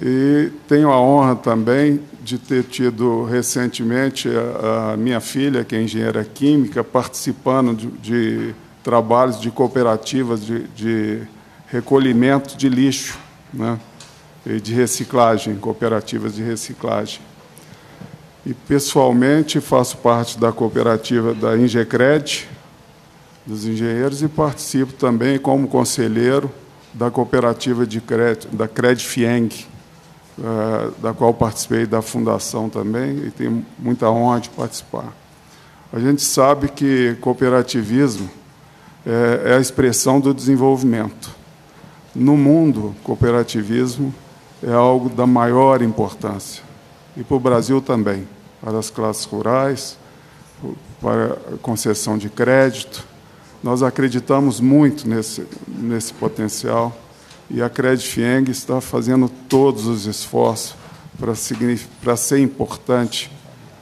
E tenho a honra também de ter tido recentemente a, a minha filha, que é engenheira química, participando de, de trabalhos de cooperativas de, de recolhimento de lixo. Né? de reciclagem, cooperativas de reciclagem. E, pessoalmente, faço parte da cooperativa da Ingecred, dos engenheiros, e participo também como conselheiro da cooperativa de crédito, da Credfieng, uh, da qual participei da fundação também, e tenho muita honra de participar. A gente sabe que cooperativismo é, é a expressão do desenvolvimento. No mundo, cooperativismo é algo da maior importância. E para o Brasil também, para as classes rurais, para concessão de crédito. Nós acreditamos muito nesse, nesse potencial e a Credfieng está fazendo todos os esforços para, para ser importante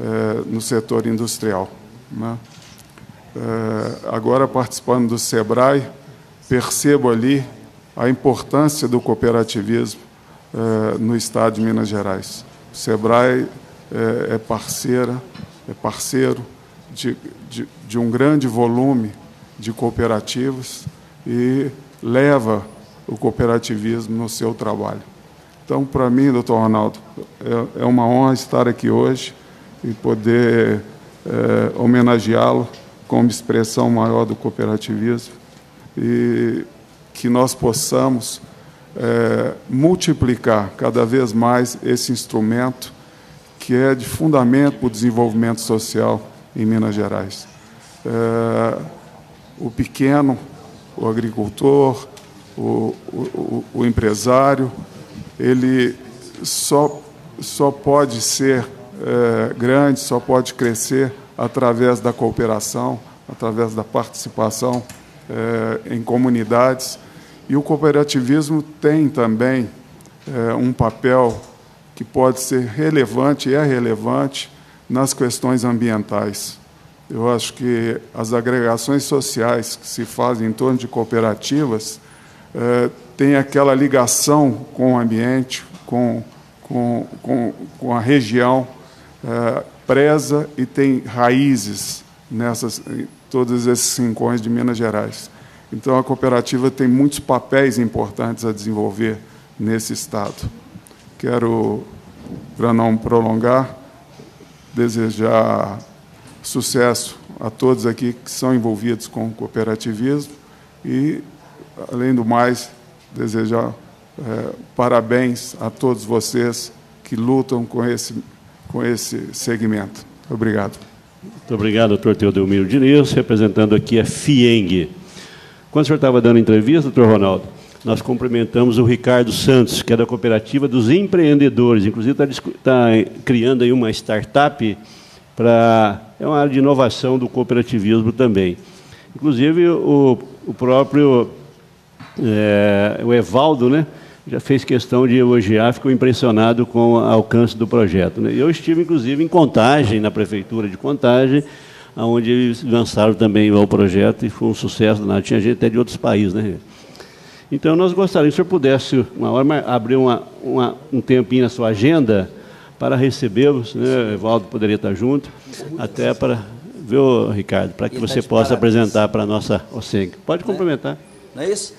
é, no setor industrial. Né? É, agora, participando do SEBRAE, percebo ali a importância do cooperativismo é, no Estado de Minas Gerais. SEBRAE é, é parceira, é parceiro de, de, de um grande volume de cooperativas e leva o cooperativismo no seu trabalho. Então, para mim, doutor Ronaldo, é, é uma honra estar aqui hoje e poder é, homenageá-lo como expressão maior do cooperativismo e que nós possamos é, multiplicar cada vez mais esse instrumento que é de fundamento para o desenvolvimento social em Minas Gerais. É, o pequeno, o agricultor, o, o, o empresário, ele só, só pode ser é, grande, só pode crescer através da cooperação, através da participação é, em comunidades. E o cooperativismo tem também é, um papel que pode ser relevante é relevante nas questões ambientais. Eu acho que as agregações sociais que se fazem em torno de cooperativas é, têm aquela ligação com o ambiente, com, com, com, com a região, é, preza e tem raízes nessas em todos esses rincões de Minas Gerais. Então a cooperativa tem muitos papéis importantes a desenvolver nesse estado. Quero, para não prolongar, desejar sucesso a todos aqui que são envolvidos com o cooperativismo e, além do mais, desejar é, parabéns a todos vocês que lutam com esse com esse segmento. Obrigado. Muito obrigado, doutor Teodomiro Diniz, representando aqui a FIENG. Quando o senhor estava dando entrevista, doutor Ronaldo, nós cumprimentamos o Ricardo Santos, que é da Cooperativa dos Empreendedores. Inclusive, está tá criando aí uma startup para... É uma área de inovação do cooperativismo também. Inclusive, o, o próprio é, o Evaldo, né? já fez questão de elogiar, ficou impressionado com o alcance do projeto. Né? Eu estive, inclusive, em Contagem, na prefeitura de Contagem, onde eles lançaram também o projeto e foi um sucesso. Né? Tinha gente até de outros países. Né? Então, nós gostaríamos, se o senhor pudesse, uma hora, abrir uma, uma, um tempinho na sua agenda para recebê-los, né? o Evaldo poderia estar junto, até para, viu, Ricardo, para que você possa apresentar para a nossa OSENG. Pode complementar. Não é isso?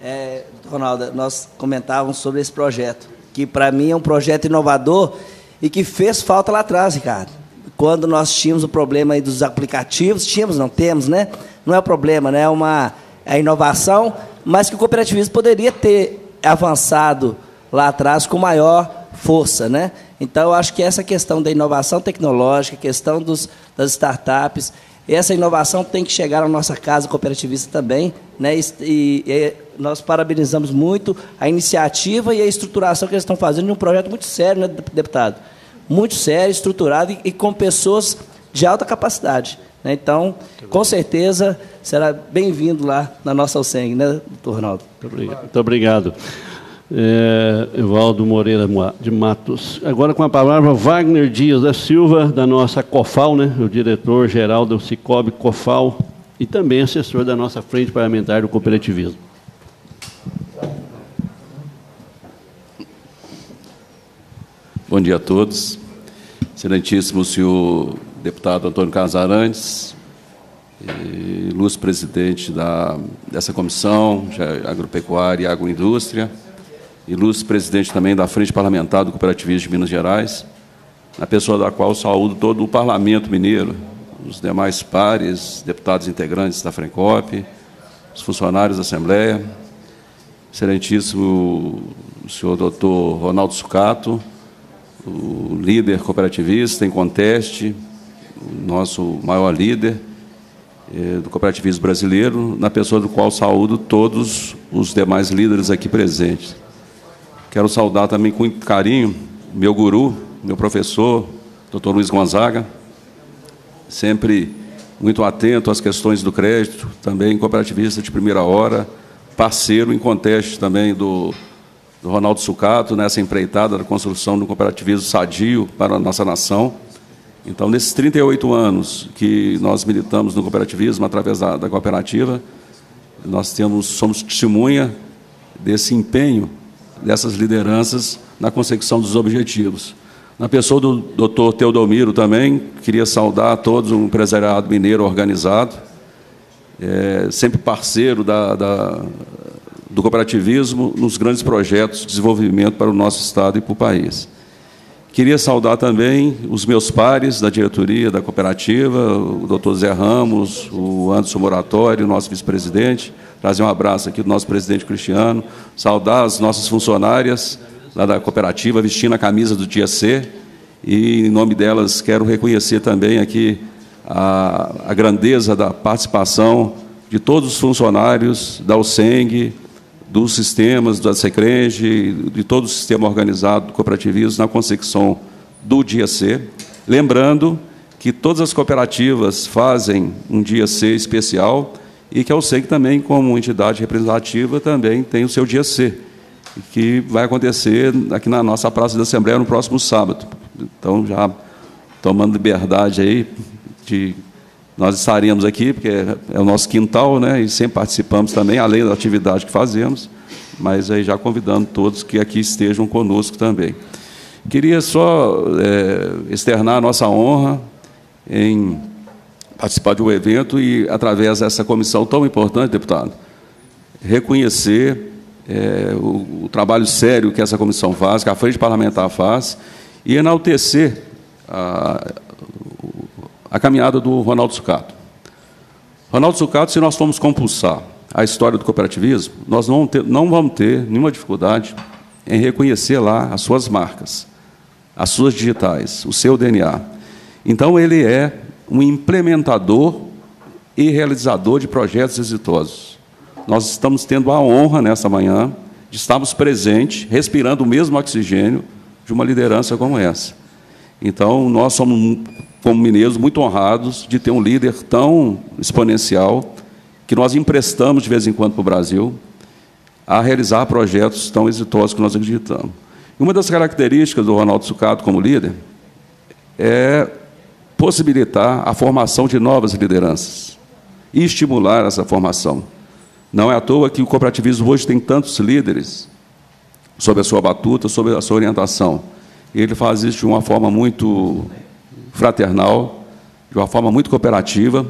É, Ronaldo, nós comentávamos sobre esse projeto, que para mim é um projeto inovador e que fez falta lá atrás, Ricardo. Quando nós tínhamos o problema dos aplicativos, tínhamos, não temos, né? Não é o problema, né? É uma é inovação, mas que o cooperativismo poderia ter avançado lá atrás com maior força, né? Então, eu acho que essa questão da inovação tecnológica, questão dos, das startups, essa inovação tem que chegar à nossa casa cooperativista também, né? E, e, nós parabenizamos muito a iniciativa e a estruturação que eles estão fazendo de um projeto muito sério, né, deputado? Muito sério, estruturado e, e com pessoas de alta capacidade. Né? Então, com certeza, será bem-vindo lá na nossa USENG, né, doutor Ronaldo? Muito obrigado. Muito obrigado é, Evaldo Moreira de Matos. Agora com a palavra Wagner Dias da Silva, da nossa COFAL, né, o diretor-geral do Cicobi COFAL e também assessor da nossa Frente Parlamentar do Cooperativismo. Bom dia a todos. Excelentíssimo senhor deputado Antônio Casarantes, ilustre presidente da, dessa comissão de agropecuária e agroindústria, ilustre presidente também da Frente Parlamentar do Cooperativismo de Minas Gerais, na pessoa da qual saúdo todo o Parlamento Mineiro, os demais pares, deputados integrantes da FRENCOP, os funcionários da Assembleia, excelentíssimo senhor doutor Ronaldo Sucato, o líder cooperativista em conteste, o nosso maior líder eh, do cooperativismo brasileiro, na pessoa do qual saúdo todos os demais líderes aqui presentes. Quero saudar também com carinho meu guru, meu professor, doutor Luiz Gonzaga, sempre muito atento às questões do crédito, também cooperativista de primeira hora, parceiro em conteste também do, do Ronaldo Sucato, nessa empreitada da construção do cooperativismo sadio para a nossa nação. Então, nesses 38 anos que nós militamos no cooperativismo através da, da cooperativa, nós temos, somos testemunha desse empenho dessas lideranças na consecução dos objetivos. Na pessoa do doutor Teodomiro também, queria saudar a todos o empresariado mineiro organizado, é, sempre parceiro da, da, do cooperativismo nos grandes projetos de desenvolvimento para o nosso Estado e para o país. Queria saudar também os meus pares da diretoria da cooperativa, o doutor Zé Ramos, o Anderson Moratório, nosso vice-presidente, trazer um abraço aqui do nosso presidente Cristiano, saudar as nossas funcionárias lá da cooperativa, vestindo a camisa do dia C, e em nome delas quero reconhecer também aqui a, a grandeza da participação de todos os funcionários da USENG, dos sistemas, da Secrenge, de todo o sistema organizado do cooperativismo na consecução do dia C. Lembrando que todas as cooperativas fazem um dia C especial e que a USENG também, como entidade representativa, também tem o seu dia C, que vai acontecer aqui na nossa Praça da Assembleia no próximo sábado. Então, já tomando liberdade aí de nós estaríamos aqui, porque é o nosso quintal, né, e sempre participamos também, além da atividade que fazemos, mas aí já convidando todos que aqui estejam conosco também. Queria só é, externar a nossa honra em participar de um evento e, através dessa comissão tão importante, deputado, reconhecer é, o, o, trabalho sério que essa comissão faz, que a Frente Parlamentar faz, e enaltecer a, a caminhada do Ronaldo Sucato. Ronaldo Sucato, se nós formos compulsar a história do cooperativismo, nós não, ter, não vamos ter nenhuma dificuldade em reconhecer lá as suas marcas, as suas digitais, o seu DNA. Então, ele é um implementador e realizador de projetos exitosos. Nós estamos tendo a honra, nessa manhã, de estarmos presentes, respirando o mesmo oxigênio de uma liderança como essa. Então, nós somos como mineiros, muito honrados de ter um líder tão exponencial que nós emprestamos de vez em quando para o Brasil a realizar projetos tão exitosos que nós acreditamos. E uma das características do Ronaldo Sucato como líder é possibilitar a formação de novas lideranças e estimular essa formação. Não é à toa que o cooperativismo hoje tem tantos líderes sob a sua batuta, sob a sua orientação. Ele faz isso de uma forma muito fraternal, de uma forma muito cooperativa,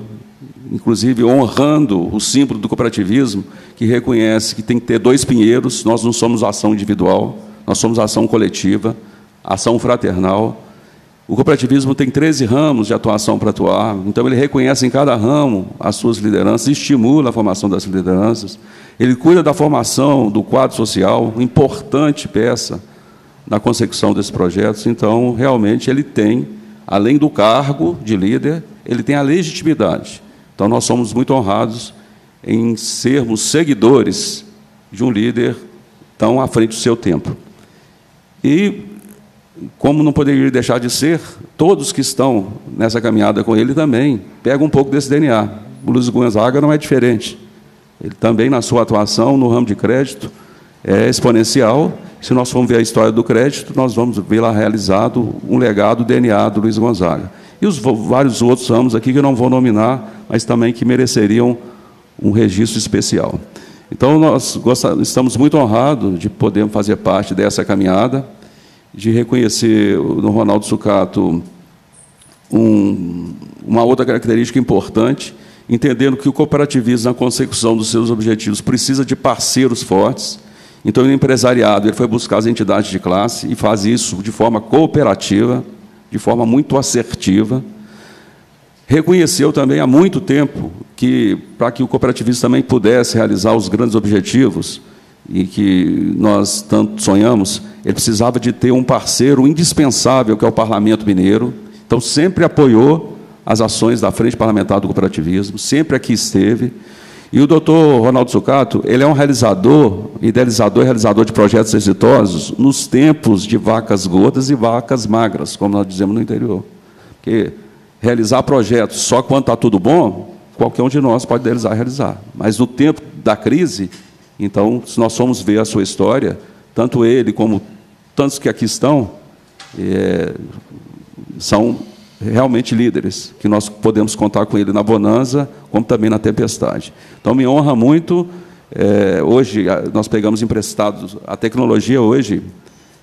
inclusive honrando o símbolo do cooperativismo, que reconhece que tem que ter dois pinheiros, nós não somos ação individual, nós somos ação coletiva, ação fraternal. O cooperativismo tem 13 ramos de atuação para atuar, então ele reconhece em cada ramo as suas lideranças, estimula a formação das lideranças, ele cuida da formação do quadro social, importante peça na consecução desses projetos, então, realmente, ele tem além do cargo de líder, ele tem a legitimidade. Então, nós somos muito honrados em sermos seguidores de um líder tão à frente do seu tempo. E, como não poderia deixar de ser, todos que estão nessa caminhada com ele também pegam um pouco desse DNA. O Luiz Gonzaga não é diferente. Ele também, na sua atuação no ramo de crédito, é exponencial se nós formos ver a história do crédito, nós vamos ver lá realizado um legado DNA do Luiz Gonzaga. E os vários outros ramos aqui que eu não vou nominar, mas também que mereceriam um registro especial. Então, nós estamos muito honrados de poder fazer parte dessa caminhada, de reconhecer no Ronaldo Sucato um, uma outra característica importante, entendendo que o cooperativismo, na consecução dos seus objetivos, precisa de parceiros fortes, Então, o empresariado ele foi buscar as entidades de classe e faz isso de forma cooperativa, de forma muito assertiva. Reconheceu também há muito tempo que, para que o cooperativismo também pudesse realizar os grandes objetivos e que nós tanto sonhamos, ele precisava de ter um parceiro indispensável, que é o Parlamento Mineiro. Então, sempre apoiou as ações da Frente Parlamentar do Cooperativismo, sempre aqui esteve. E o doutor Ronaldo Sucato, ele é um realizador, idealizador e realizador de projetos exitosos nos tempos de vacas gordas e vacas magras, como nós dizemos no interior. Porque realizar projetos só quando está tudo bom, qualquer um de nós pode idealizar e realizar. Mas no tempo da crise, então, se nós formos ver a sua história, tanto ele como tantos que aqui estão, é, são realmente líderes, que nós podemos contar com ele na bonança, como também na tempestade. Então, me honra muito. É, hoje, nós pegamos emprestados, a tecnologia hoje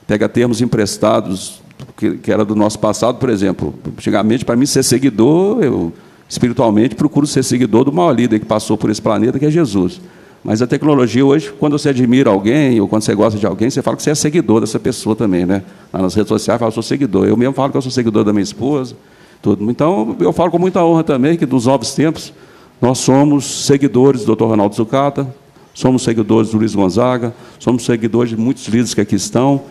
pega termos emprestados, que, que era do nosso passado, por exemplo. Antigamente, para mim ser seguidor, eu espiritualmente procuro ser seguidor do maior líder que passou por esse planeta, que é Jesus. Mas a tecnologia hoje, quando você admira alguém ou quando você gosta de alguém, você fala que você é seguidor dessa pessoa também, né? Nas redes sociais, fala que eu sou seguidor. Eu mesmo falo que eu sou seguidor da minha esposa, tudo. Então, eu falo com muita honra também que dos novos tempos nós somos seguidores do Dr. Ronaldo Zucata, somos seguidores do Luiz Gonzaga, somos seguidores de muitos líderes que aqui estão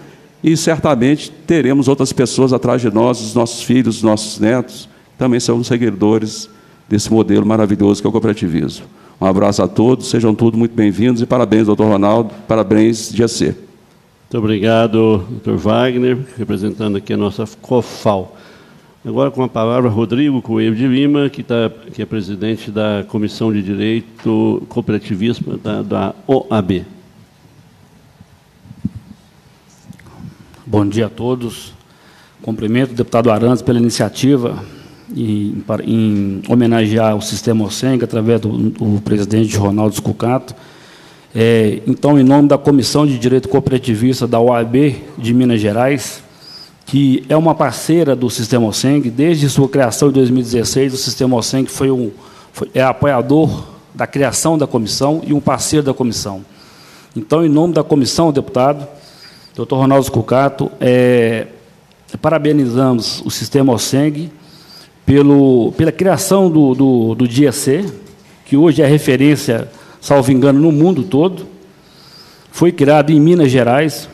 e certamente teremos outras pessoas atrás de nós, os nossos filhos, os nossos netos, também são seguidores desse modelo maravilhoso que é o cooperativismo. Um abraço a todos, sejam todos muito bem-vindos e parabéns, doutor Ronaldo, parabéns, dia C. Muito obrigado, doutor Wagner, representando aqui a nossa COFAL. Agora com a palavra Rodrigo Coelho de Lima, que, tá, que é presidente da Comissão de Direito Cooperativismo da, da OAB. Bom dia a todos. Cumprimento o deputado Arantes pela iniciativa em, em homenagear o sistema OSENG através do, do presidente Ronaldo Scucato. É, então, em nome da Comissão de Direito Cooperativista da OAB de Minas Gerais, que é uma parceira do Sistema OSENG, desde sua criação em 2016, o Sistema OSENG foi um, foi, é apoiador da criação da comissão e um parceiro da comissão. Então, em nome da comissão, deputado, doutor Ronaldo Scucato, é, parabenizamos o Sistema OSENG pelo, pela criação do, do, do Dia C, que hoje é referência, salvo engano, no mundo todo. Foi criado em Minas Gerais,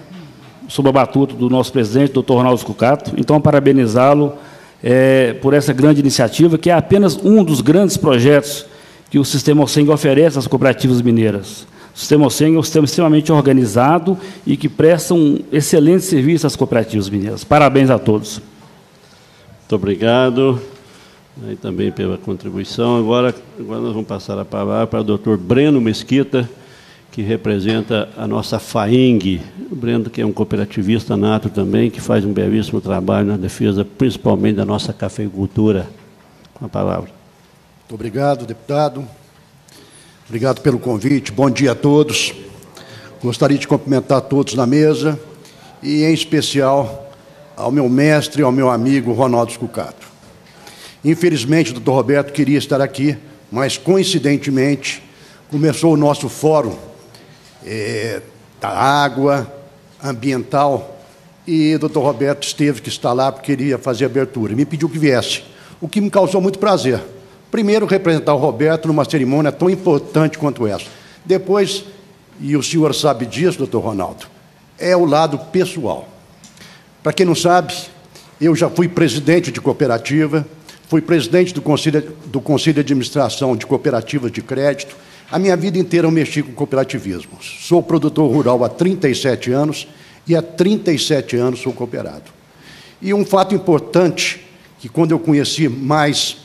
sob a batuta do nosso presidente, doutor Ronaldo Cucato. Então, parabenizá-lo é, por essa grande iniciativa, que é apenas um dos grandes projetos que o Sistema OSENG oferece às cooperativas mineiras. O Sistema OSENG é um sistema extremamente organizado e que presta um excelente serviço às cooperativas mineiras. Parabéns a todos. Muito obrigado né, também pela contribuição. Agora, agora nós vamos passar a palavra para o doutor Breno Mesquita, que representa a nossa FAENG. O Breno, que é um cooperativista nato também, que faz um belíssimo trabalho na defesa, principalmente da nossa cafeicultura. Com a palavra. Muito obrigado, deputado. Obrigado pelo convite. Bom dia a todos. Gostaria de cumprimentar todos na mesa e, em especial, ao meu mestre e ao meu amigo Ronaldo Scucato. Infelizmente, o doutor Roberto queria estar aqui, mas coincidentemente começou o nosso fórum é, da água ambiental e o doutor Roberto esteve que está lá porque queria fazer abertura. Me pediu que viesse, o que me causou muito prazer. Primeiro, representar o Roberto numa cerimônia tão importante quanto essa. Depois, e o senhor sabe disso, doutor Ronaldo, é o lado pessoal. Para quem não sabe, eu já fui presidente de cooperativa, Fui presidente do Conselho, do Conselho de Administração de Cooperativas de Crédito. A minha vida inteira eu mexi com cooperativismo. Sou produtor rural há 37 anos e há 37 anos sou cooperado. E um fato importante, que quando eu conheci mais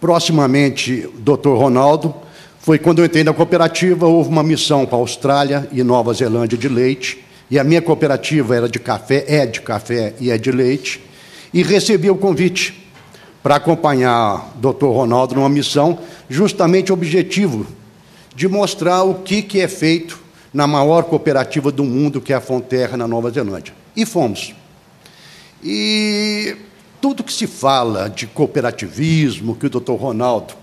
proximamente o doutor Ronaldo, foi quando eu entrei na cooperativa, houve uma missão para a Austrália e Nova Zelândia de leite, e a minha cooperativa era de café, é de café e é de leite, e recebi o convite para acompanhar o Dr. Ronaldo numa missão, justamente objetivo de mostrar o que, que é feito na maior cooperativa do mundo, que é a Fonterra, na Nova Zelândia. E fomos. E tudo que se fala de cooperativismo, que o doutor Ronaldo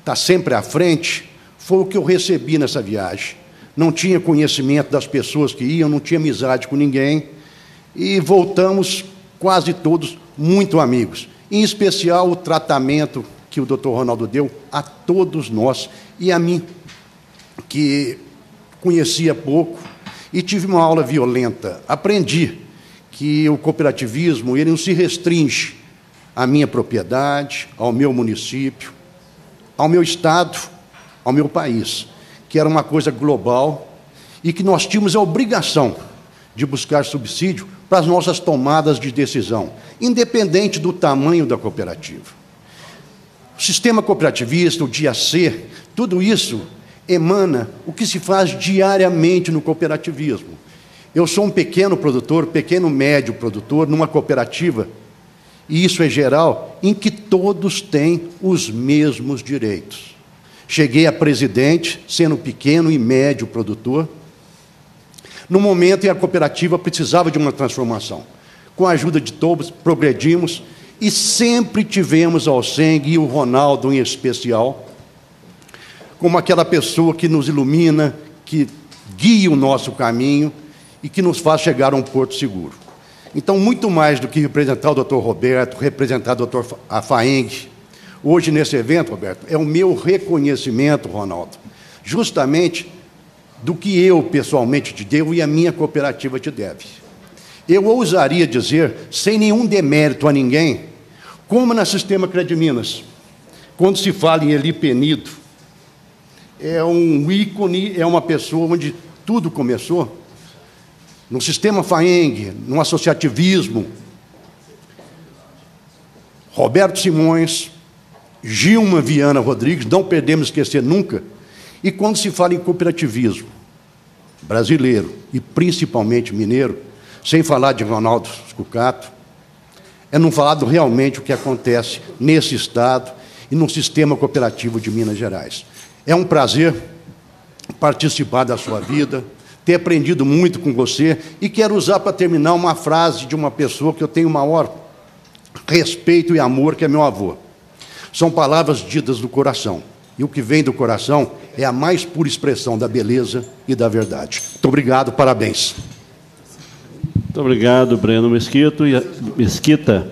está sempre à frente, foi o que eu recebi nessa viagem. não tinha conhecimento das pessoas que iam, não tinha amizade com ninguém, e voltamos quase todos muito amigos. Em especial o tratamento que o doutor Ronaldo deu a todos nós e a mim, que conhecia pouco e tive uma aula violenta. Aprendi que o cooperativismo ele não se restringe à minha propriedade, ao meu município, ao meu estado, ao meu país, que era uma coisa global e que nós tínhamos a obrigação de buscar subsídio para as nossas tomadas de decisão, independente do tamanho da cooperativa. O sistema cooperativista, o dia C, tudo isso emana o que se faz diariamente no cooperativismo. Eu sou um pequeno produtor, pequeno médio produtor, numa cooperativa, e isso é geral, em que todos têm os mesmos direitos. Cheguei a presidente, sendo pequeno e médio produtor, no momento em a cooperativa precisava de uma transformação. Com a ajuda de todos, progredimos e sempre tivemos ao Seng e o Ronaldo em especial, como aquela pessoa que nos ilumina, que guia o nosso caminho e que nos faz chegar a um porto seguro. Então, muito mais do que representar o doutor Roberto, representar o doutor Afaeng, hoje nesse evento, Roberto, é o meu reconhecimento, Ronaldo, justamente do que eu pessoalmente te devo e a minha cooperativa te deve. Eu ousaria dizer, sem nenhum demérito a ninguém, como na Sistema Minas, quando se fala em Eli Penido, é um ícone, é uma pessoa onde tudo começou no sistema FAENG, no associativismo. Roberto Simões, Gilma Viana Rodrigues, não perdemos esquecer nunca. E quando se fala em cooperativismo brasileiro e principalmente mineiro, sem falar de Ronaldo Scucato, é não falar realmente o que acontece nesse estado e no sistema cooperativo de Minas Gerais. É um prazer participar da sua vida, ter aprendido muito com você e quero usar para terminar uma frase de uma pessoa que eu tenho maior respeito e amor, que é meu avô. São palavras ditas do coração. E o que vem do coração é a mais pura expressão da beleza e da verdade. Muito obrigado, parabéns. Muito obrigado, Breno Mesquito e Mesquita,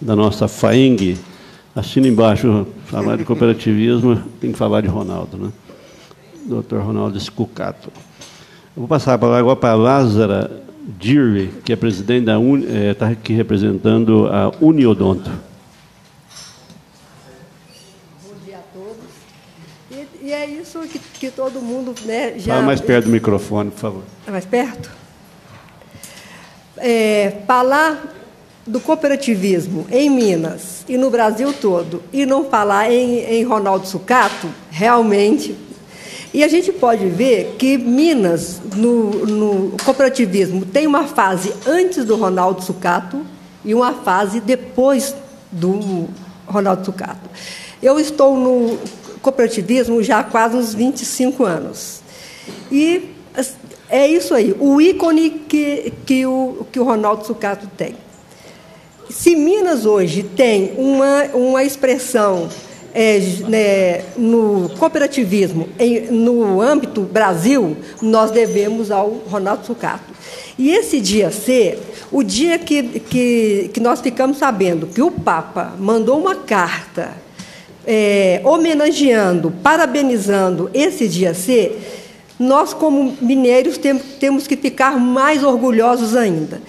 da nossa FAENG. Assina embaixo, falar de cooperativismo, tem que falar de Ronaldo, né? Doutor Ronaldo Scucato. Vou passar a palavra agora para a Lázara Dirley, que é presidente da está é, tá aqui representando a Uniodonto. Bom dia a todos. E, e é isso que, que, todo mundo né, já. Fala mais perto do microfone, por favor. Tá mais perto? É, falar do cooperativismo em Minas e no Brasil todo e não falar em, em Ronaldo Sucato, realmente e a gente pode ver que Minas, no, no cooperativismo, tem uma fase antes do Ronaldo Sucato e uma fase depois do Ronaldo Sucato. Eu estou no cooperativismo já há quase uns 25 anos. E é isso aí, o ícone que, que, o, que o Ronaldo Sucato tem. Se Minas hoje tem uma, uma expressão é, né, no cooperativismo, em, no âmbito Brasil, nós devemos ao Ronaldo Sucato. E esse dia C, o dia que, que, que nós ficamos sabendo que o Papa mandou uma carta é, homenageando, parabenizando esse dia C, nós, como mineiros, temos, temos que ficar mais orgulhosos ainda.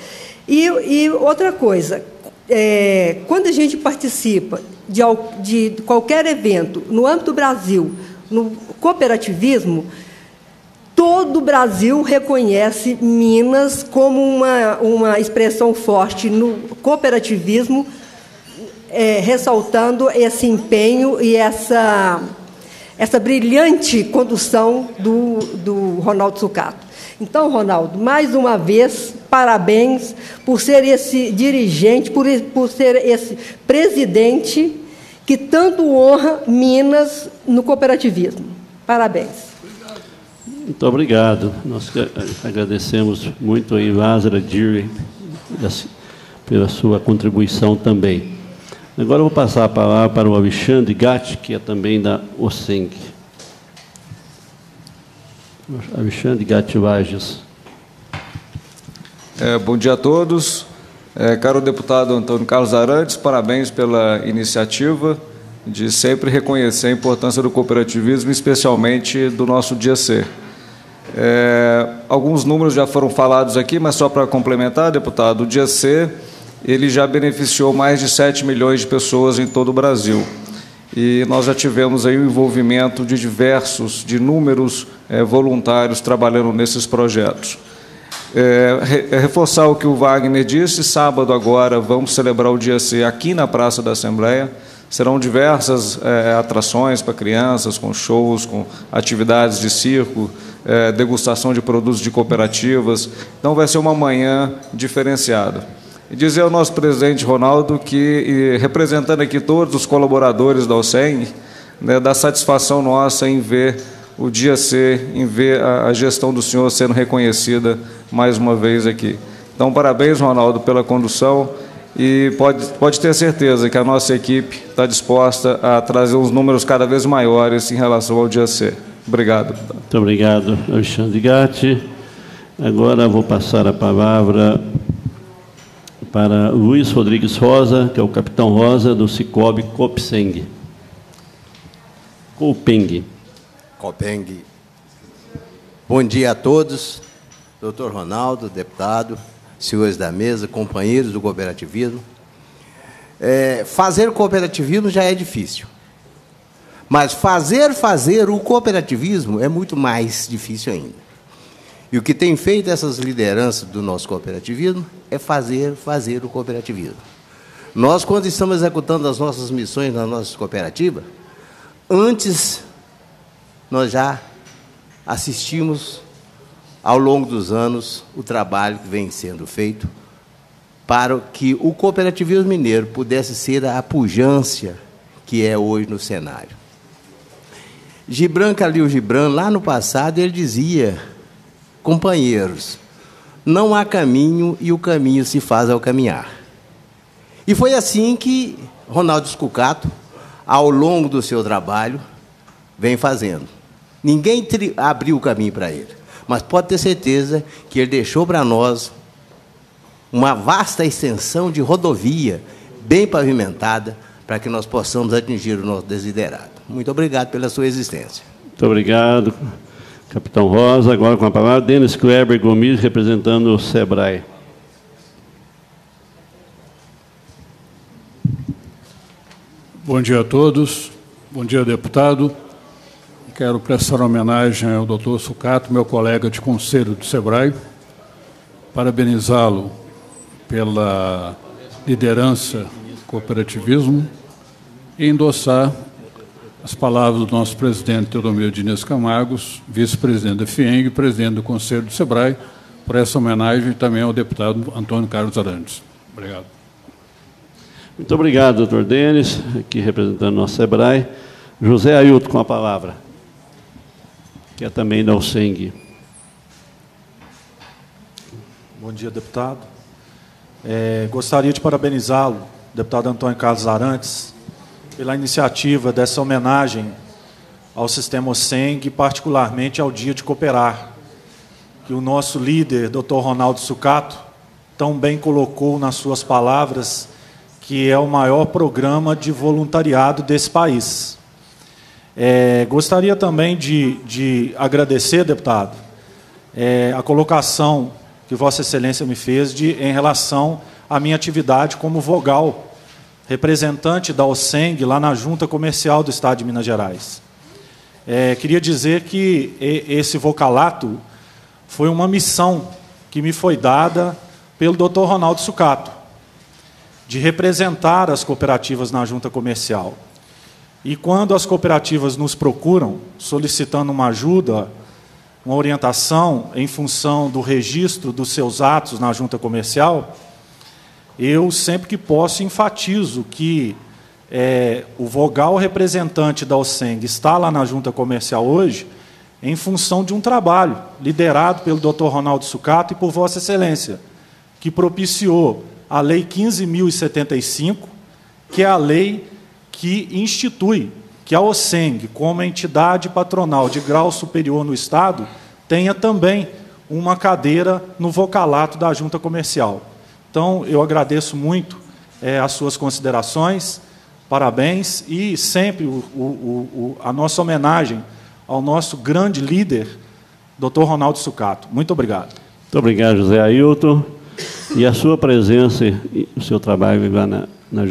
E, e outra coisa, é, quando a gente participa de, de qualquer evento no âmbito do Brasil, no cooperativismo, todo o Brasil reconhece Minas como uma, uma expressão forte no cooperativismo, é, ressaltando esse empenho e essa, essa brilhante condução do, do Ronaldo Sucato. Então, Ronaldo, mais uma vez, parabéns por ser esse dirigente, por, por ser esse presidente que tanto honra Minas no cooperativismo. Parabéns. Muito obrigado. Nós agradecemos muito aí, Lázaro Dirley, pela sua contribuição também. Agora eu vou passar a palavra para o Alexandre Gatti, que é também da OSENG. Alexandre Gativages. É, bom dia a todos. É, caro deputado Antônio Carlos Arantes, parabéns pela iniciativa de sempre reconhecer a importância do cooperativismo, especialmente do nosso dia C. É, alguns números já foram falados aqui, mas só para complementar, deputado, o dia C ele já beneficiou mais de 7 milhões de pessoas em todo o Brasil. E nós já tivemos aí o envolvimento de diversos, de inúmeros é, voluntários trabalhando nesses projetos. É, é, reforçar o que o Wagner disse, sábado agora vamos celebrar o dia C aqui na Praça da Assembleia. Serão diversas é, atrações para crianças, com shows, com atividades de circo, é, degustação de produtos de cooperativas. Então vai ser uma manhã diferenciada. E dizer ao nosso presidente Ronaldo que, representando aqui todos os colaboradores da OSENG, né, da satisfação nossa em ver o dia C, em ver a, a gestão do senhor sendo reconhecida mais uma vez aqui. Então, parabéns, Ronaldo, pela condução e pode, pode ter certeza que a nossa equipe está disposta a trazer uns números cada vez maiores em relação ao dia C. Obrigado. Muito obrigado, Alexandre Gatti. Agora vou passar a palavra para Luiz Rodrigues Rosa, que é o capitão Rosa do Cicobi Copseng. Copeng. Copeng. Bom dia a todos. Doutor Ronaldo, deputado, senhores da mesa, companheiros do cooperativismo. É, fazer cooperativismo já é difícil. Mas fazer fazer o cooperativismo é muito mais difícil ainda. E o que tem feito essas lideranças do nosso cooperativismo é fazer fazer o cooperativismo. Nós, quando estamos executando as nossas missões na nossa cooperativa, antes nós já assistimos ao longo dos anos o trabalho que vem sendo feito para que o cooperativismo mineiro pudesse ser a pujança que é hoje no cenário. Gibran Khalil Gibran, lá no passado, ele dizia, companheiros, não há caminho e o caminho se faz ao caminhar. E foi assim que Ronaldo Scucato, ao longo do seu trabalho, vem fazendo. Ninguém abriu o caminho para ele. Mas pode ter certeza que ele deixou para nós uma vasta extensão de rodovia bem pavimentada para que nós possamos atingir o nosso desiderado. Muito obrigado pela sua existência. Muito obrigado, capitão Rosa. Agora com a palavra, Denis Kleber Gomes, representando o SEBRAE. Bom dia a todos. Bom dia, deputado. Quero prestar homenagem ao doutor Sucato, meu colega de conselho do SEBRAE, parabenizá-lo pela liderança cooperativismo e endossar as palavras do nosso presidente Teodomiro Diniz Camargos, vice-presidente da FIENG e presidente do Conselho do SEBRAE, por essa homenagem e também ao deputado Antônio Carlos Arantes. Obrigado. Muito obrigado, doutor Denis, aqui representando o nosso SEBRAE. José Ailton, com a palavra que é também da USENG. Bom dia, deputado. É, gostaria de parabenizá-lo, deputado Antônio Carlos Arantes, pela iniciativa dessa homenagem ao sistema OSENG, particularmente ao Dia de Cooperar, que o nosso líder, Dr. Ronaldo Sucato, tão bem colocou nas suas palavras, que é o maior programa de voluntariado desse país. É, gostaria também de, de agradecer, deputado, é, a colocação que Vossa Excelência me fez de, em relação à minha atividade como vogal, representante da OSENG lá na Junta Comercial do Estado de Minas Gerais. É, queria dizer que esse vocalato foi uma missão que me foi dada pelo Dr. Ronaldo Sucato, de representar as cooperativas na Junta Comercial. E quando as cooperativas nos procuram solicitando uma ajuda, uma orientação em função do registro dos seus atos na junta comercial, eu sempre que posso enfatizo que é, o vogal representante da OSENG está lá na junta comercial hoje em função de um trabalho liderado pelo Dr. Ronaldo Sucato e por Vossa Excelência, que propiciou a Lei 15.075, que é a lei que institui que a OSENG, como entidade patronal de grau superior no Estado, tenha também uma cadeira no vocalato da junta comercial. Então, eu agradeço muito é, as suas considerações, parabéns e sempre o, o, o, a nossa homenagem ao nosso grande líder, Dr. Ronaldo Sucato. Muito obrigado. Muito obrigado, José Ailton. E a sua presença e o seu trabalho lá na, na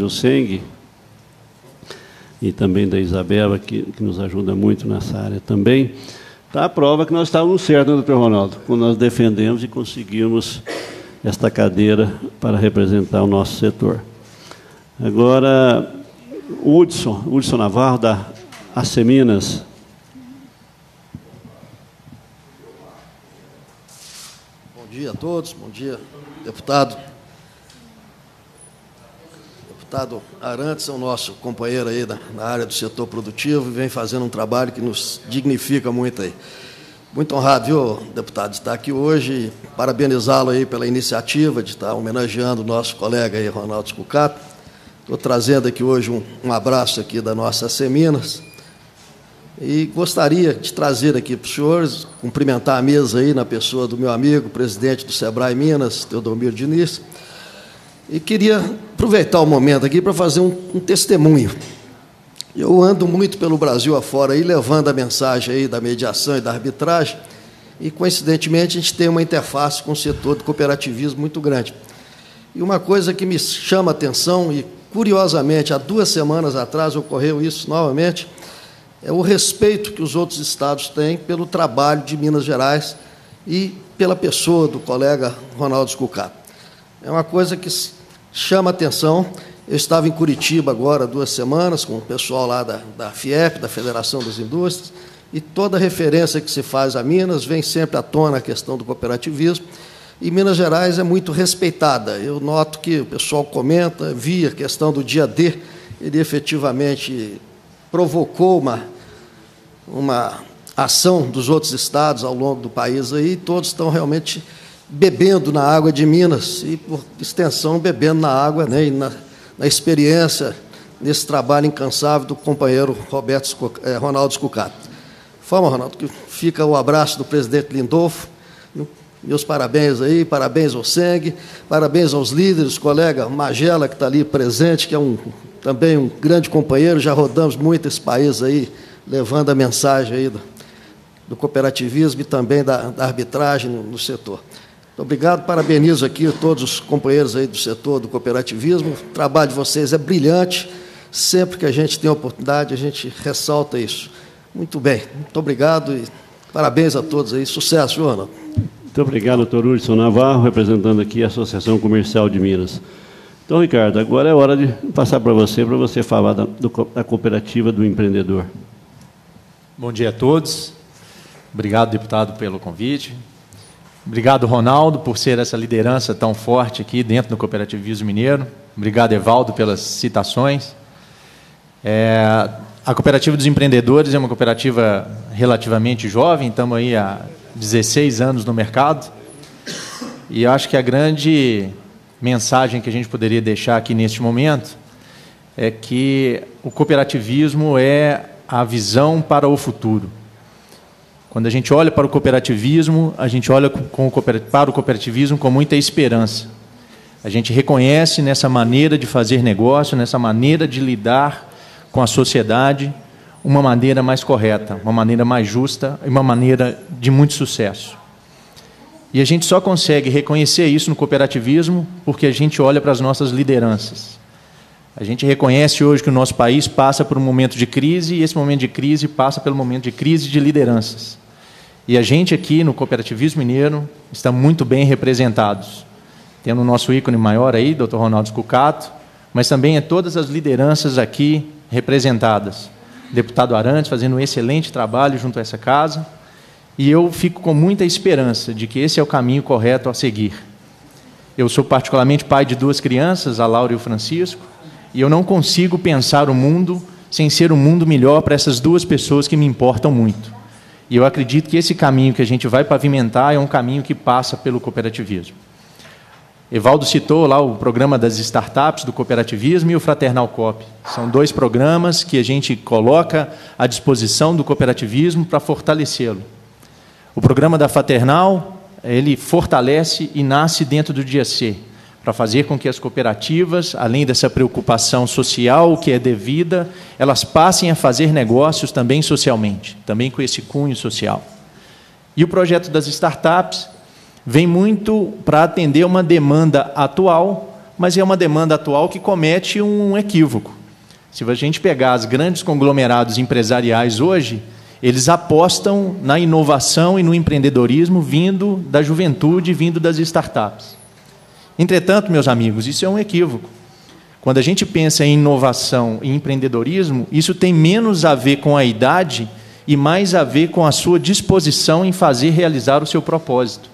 e também da Isabela, que, que nos ajuda muito nessa área também, está a prova que nós estávamos certos, doutor Ronaldo, quando nós defendemos e conseguimos esta cadeira para representar o nosso setor. Agora, Hudson, Hudson Navarro, da Asseminas. Bom dia a todos, bom dia, deputado. Deputado Arantes é o nosso companheiro aí na, na área do setor produtivo e vem fazendo um trabalho que nos dignifica muito aí. Muito honrado, viu, deputado, de estar aqui hoje parabenizá-lo aí pela iniciativa de estar homenageando o nosso colega aí, Ronaldo Scucato Estou trazendo aqui hoje um, um abraço aqui da nossa Seminas e gostaria de trazer aqui para os senhores, cumprimentar a mesa aí na pessoa do meu amigo, presidente do Sebrae Minas, Teodomiro Diniz, e queria aproveitar o momento aqui para fazer um, um testemunho. Eu ando muito pelo Brasil afora aí, levando a mensagem aí da mediação e da arbitragem, e coincidentemente a gente tem uma interface com o setor do cooperativismo muito grande. E uma coisa que me chama a atenção, e Curiosamente, há duas semanas atrás ocorreu isso novamente, é o respeito que os outros estados têm pelo trabalho de Minas Gerais e pela pessoa do colega Ronaldo Scucato. É uma coisa que chama atenção. Eu estava em Curitiba agora, duas semanas, com o pessoal lá da, da FIEP, da Federação das Indústrias, e toda referência que se faz a Minas vem sempre à tona a questão do cooperativismo. E Minas Gerais é muito respeitada. Eu noto que o pessoal comenta, via a questão do dia D, ele efetivamente provocou uma, uma ação dos outros estados ao longo do país aí, todos estão realmente bebendo na água de Minas e, por extensão, bebendo na água né, e na, na experiência nesse trabalho incansável do companheiro Roberto, eh, Ronaldo Scucato. Forma, Ronaldo, que fica o abraço do presidente Lindolfo, meus parabéns aí, parabéns ao SENG, parabéns aos líderes, colega Magela, que está ali presente, que é um, também um grande companheiro, já rodamos muito esse país aí, levando a mensagem aí do, do cooperativismo e também da, da arbitragem no, no, setor. Muito obrigado, parabenizo aqui todos os companheiros aí do setor do cooperativismo, o trabalho de vocês é brilhante, sempre que a gente tem oportunidade, a gente ressalta isso. Muito bem, muito obrigado e parabéns a todos aí, sucesso, Joana. Muito obrigado, doutor Hudson Navarro, representando aqui a Associação Comercial de Minas. Então, Ricardo, agora é hora de passar para você, para você falar da, do, da cooperativa do empreendedor. Bom dia a todos. Obrigado, deputado, pelo convite. Obrigado, Ronaldo, por ser essa liderança tão forte aqui dentro do cooperativismo mineiro. Obrigado, Evaldo, pelas citações. É, a Cooperativa dos Empreendedores é uma cooperativa relativamente jovem, estamos aí há 16 anos no mercado. E acho que a grande mensagem que a gente poderia deixar aqui neste momento é que o cooperativismo é a visão para o futuro. Quando a gente olha para o cooperativismo, a gente olha com, para o cooperativismo com muita esperança. A gente reconhece nessa maneira de fazer negócio, nessa maneira de lidar com a sociedade, uma maneira mais correta, uma maneira mais justa e uma maneira de muito sucesso. E a gente só consegue reconhecer isso no cooperativismo porque a gente olha para as nossas lideranças. A gente reconhece hoje que o nosso país passa por um momento de crise e esse momento de crise passa pelo momento de crise de lideranças. E a gente aqui no cooperativismo mineiro está muito bem representados. Tendo o nosso ícone maior aí, Dr. Ronaldo Scucato, mas também é todas as lideranças aqui representadas deputado Arantes, fazendo um excelente trabalho junto a essa casa. E eu fico com muita esperança de que esse é o caminho correto a seguir. Eu sou particularmente pai de duas crianças, a Laura e o Francisco, e eu não consigo pensar o mundo sem ser um mundo melhor para essas duas pessoas que me importam muito. E eu acredito que esse caminho que a gente vai pavimentar é um caminho que passa pelo cooperativismo. Evaldo citou lá o programa das startups do cooperativismo e o Fraternal Cop. São dois programas que a gente coloca à disposição do cooperativismo para fortalecê-lo. O programa da Fraternal, ele fortalece e nasce dentro do dia C, para fazer com que as cooperativas, além dessa preocupação social que é devida, elas passem a fazer negócios também socialmente, também com esse cunho social. E o projeto das startups vem muito para atender uma demanda atual, mas é uma demanda atual que comete um equívoco. Se a gente pegar os grandes conglomerados empresariais hoje, eles apostam na inovação e no empreendedorismo vindo da juventude, vindo das startups. Entretanto, meus amigos, isso é um equívoco. Quando a gente pensa em inovação e empreendedorismo, isso tem menos a ver com a idade e mais a ver com a sua disposição em fazer realizar o seu propósito.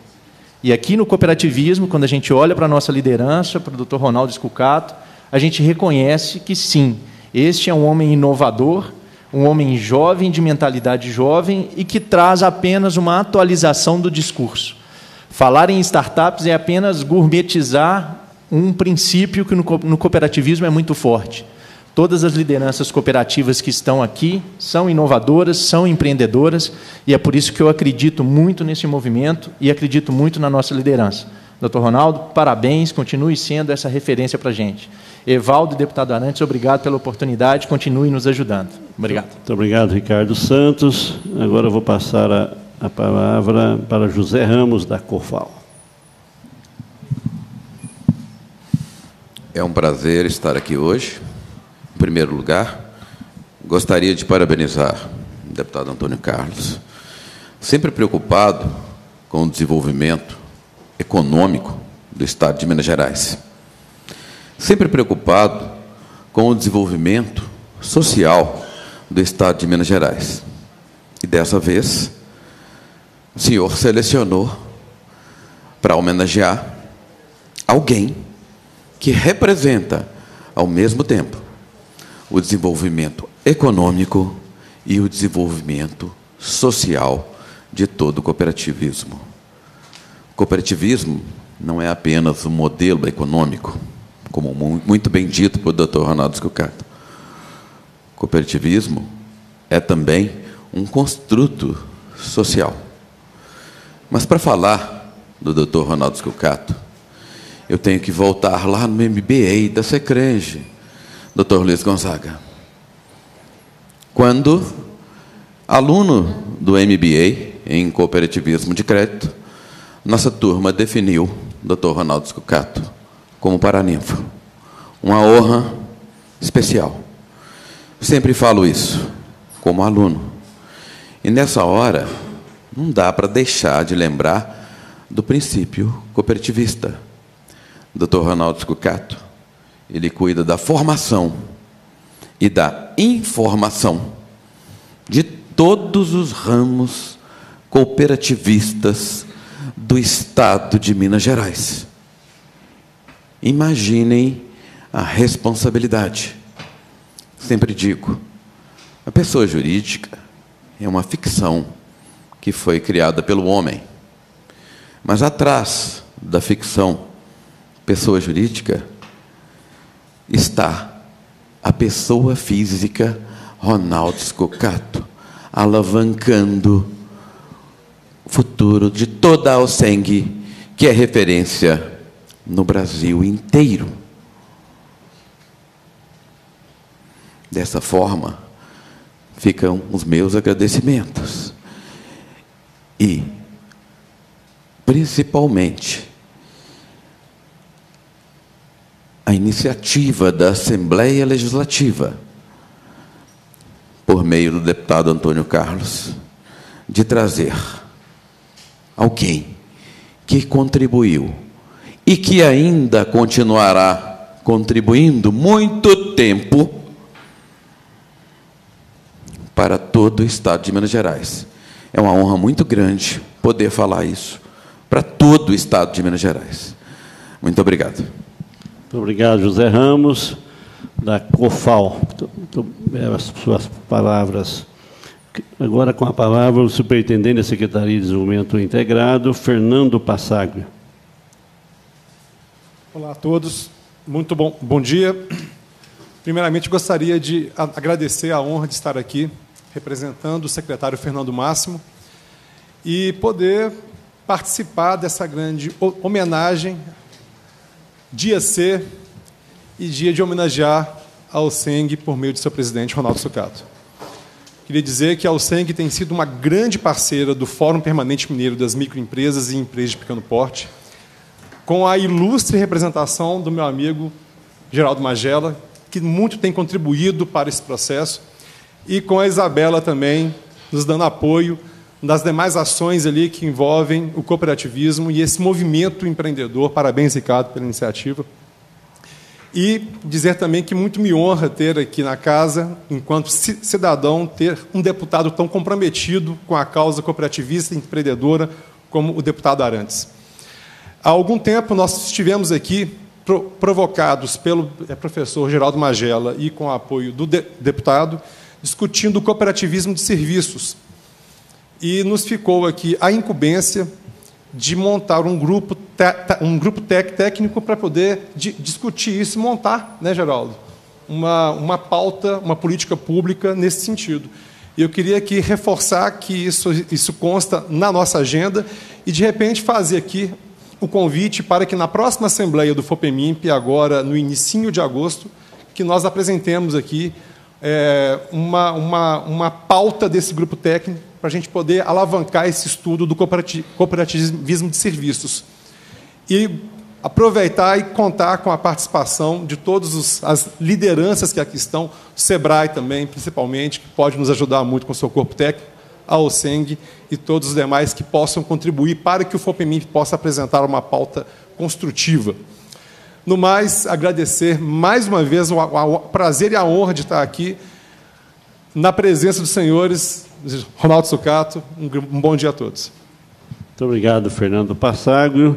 E aqui no cooperativismo, quando a gente olha para a nossa liderança, para o Dr. Ronaldo Escucato, a gente reconhece que sim, este é um homem inovador, um homem jovem, de mentalidade jovem e que traz apenas uma atualização do discurso. Falar em startups é apenas gourmetizar um princípio que no cooperativismo é muito forte. Todas as lideranças cooperativas que estão aqui são inovadoras, são empreendedoras, e é por isso que eu acredito muito nesse movimento e acredito muito na nossa liderança. Doutor Ronaldo, parabéns, continue sendo essa referência para a gente. Evaldo, deputado Arantes, obrigado pela oportunidade, continue nos ajudando. Obrigado. Muito obrigado, Ricardo Santos. Agora eu vou passar a a palavra para José Ramos, da COFAL. É um prazer estar aqui hoje. Em primeiro lugar, gostaria de parabenizar o deputado Antônio Carlos, sempre preocupado com o desenvolvimento econômico do Estado de Minas Gerais, sempre preocupado com o desenvolvimento social do Estado de Minas Gerais. E dessa vez, o Senhor selecionou para homenagear alguém que representa, ao mesmo tempo, o desenvolvimento econômico e o desenvolvimento social de todo o cooperativismo. Cooperativismo não é apenas um modelo econômico, como muito bem dito pelo Dr. Ronaldo Scucato. Cooperativismo é também um construto social. Mas para falar do Dr. Ronaldo Scucato, eu tenho que voltar lá no MBA da Secrenge, Dr. Luiz Gonzaga. Quando aluno do MBA em cooperativismo de crédito, nossa turma definiu Dr. Ronaldo Scucato como paraninfo. Uma honra especial. Sempre falo isso como aluno. E nessa hora, não dá para deixar de lembrar do princípio cooperativista. Dr. Ronaldo Scucato, ele cuida da formação e da informação de todos os ramos cooperativistas do Estado de Minas Gerais. Imaginem a responsabilidade. Sempre digo, a pessoa jurídica é uma ficção que foi criada pelo homem. Mas atrás da ficção pessoa jurídica está a pessoa física Ronaldo Scocato, alavancando o futuro de toda a Alceng, que é referência no Brasil inteiro. Dessa forma, ficam os meus agradecimentos e, principalmente, a iniciativa da Assembleia Legislativa, por meio do deputado Antônio Carlos, de trazer alguém que contribuiu e que ainda continuará contribuindo muito tempo para todo o Estado de Minas Gerais. É uma honra muito grande poder falar isso para todo o Estado de Minas Gerais. Muito obrigado. Muito obrigado, José Ramos, da COFAL. As suas palavras. Agora, com a palavra, o superintendente da Secretaria de Desenvolvimento Integrado, Fernando Passaglio. Olá a todos, muito bom, bom dia. Primeiramente, gostaria de agradecer a honra de estar aqui representando o secretário Fernando Máximo e poder participar dessa grande homenagem, dia C e dia de homenagear ao SENG por meio de seu presidente, Ronaldo Sucato. Queria dizer que a Alseng tem sido uma grande parceira do Fórum Permanente Mineiro das Microempresas e Empresas de Pequeno Porte, com a ilustre representação do meu amigo Geraldo Magela, que muito tem contribuído para esse processo, e com a Isabela também, nos dando apoio nas demais ações ali que envolvem o cooperativismo e esse movimento empreendedor. Parabéns, Ricardo, pela iniciativa. E dizer também que muito me honra ter aqui na casa, enquanto cidadão, ter um deputado tão comprometido com a causa cooperativista e empreendedora como o deputado Arantes. Há algum tempo nós estivemos aqui provocados pelo é, professor Geraldo Magela e com o apoio do deputado, discutindo o cooperativismo de serviços. E nos ficou aqui a incumbência de montar um grupo, um grupo técnico para poder discutir isso e montar, né, Geraldo? Uma, uma pauta, uma política pública nesse sentido. E eu queria aqui reforçar que isso, isso consta na nossa agenda e, de repente, fazer aqui o convite para que na próxima Assembleia do FOPEMIMP, agora no início de agosto, que nós apresentemos aqui é, uma, uma, uma pauta desse grupo técnico para a gente poder alavancar esse estudo do cooperativismo de serviços. E aproveitar e contar com a participação de todas as lideranças que aqui estão, o SEBRAE também, principalmente, que pode nos ajudar muito com o seu corpo técnico, a OSENG e todos os demais que possam contribuir para que o FOPEMIP possa apresentar uma pauta construtiva. No mais, agradecer mais uma vez o prazer e a honra de estar aqui na presença dos senhores Ronaldo Sucato. Um bom dia a todos. Muito obrigado, Fernando Passaglio.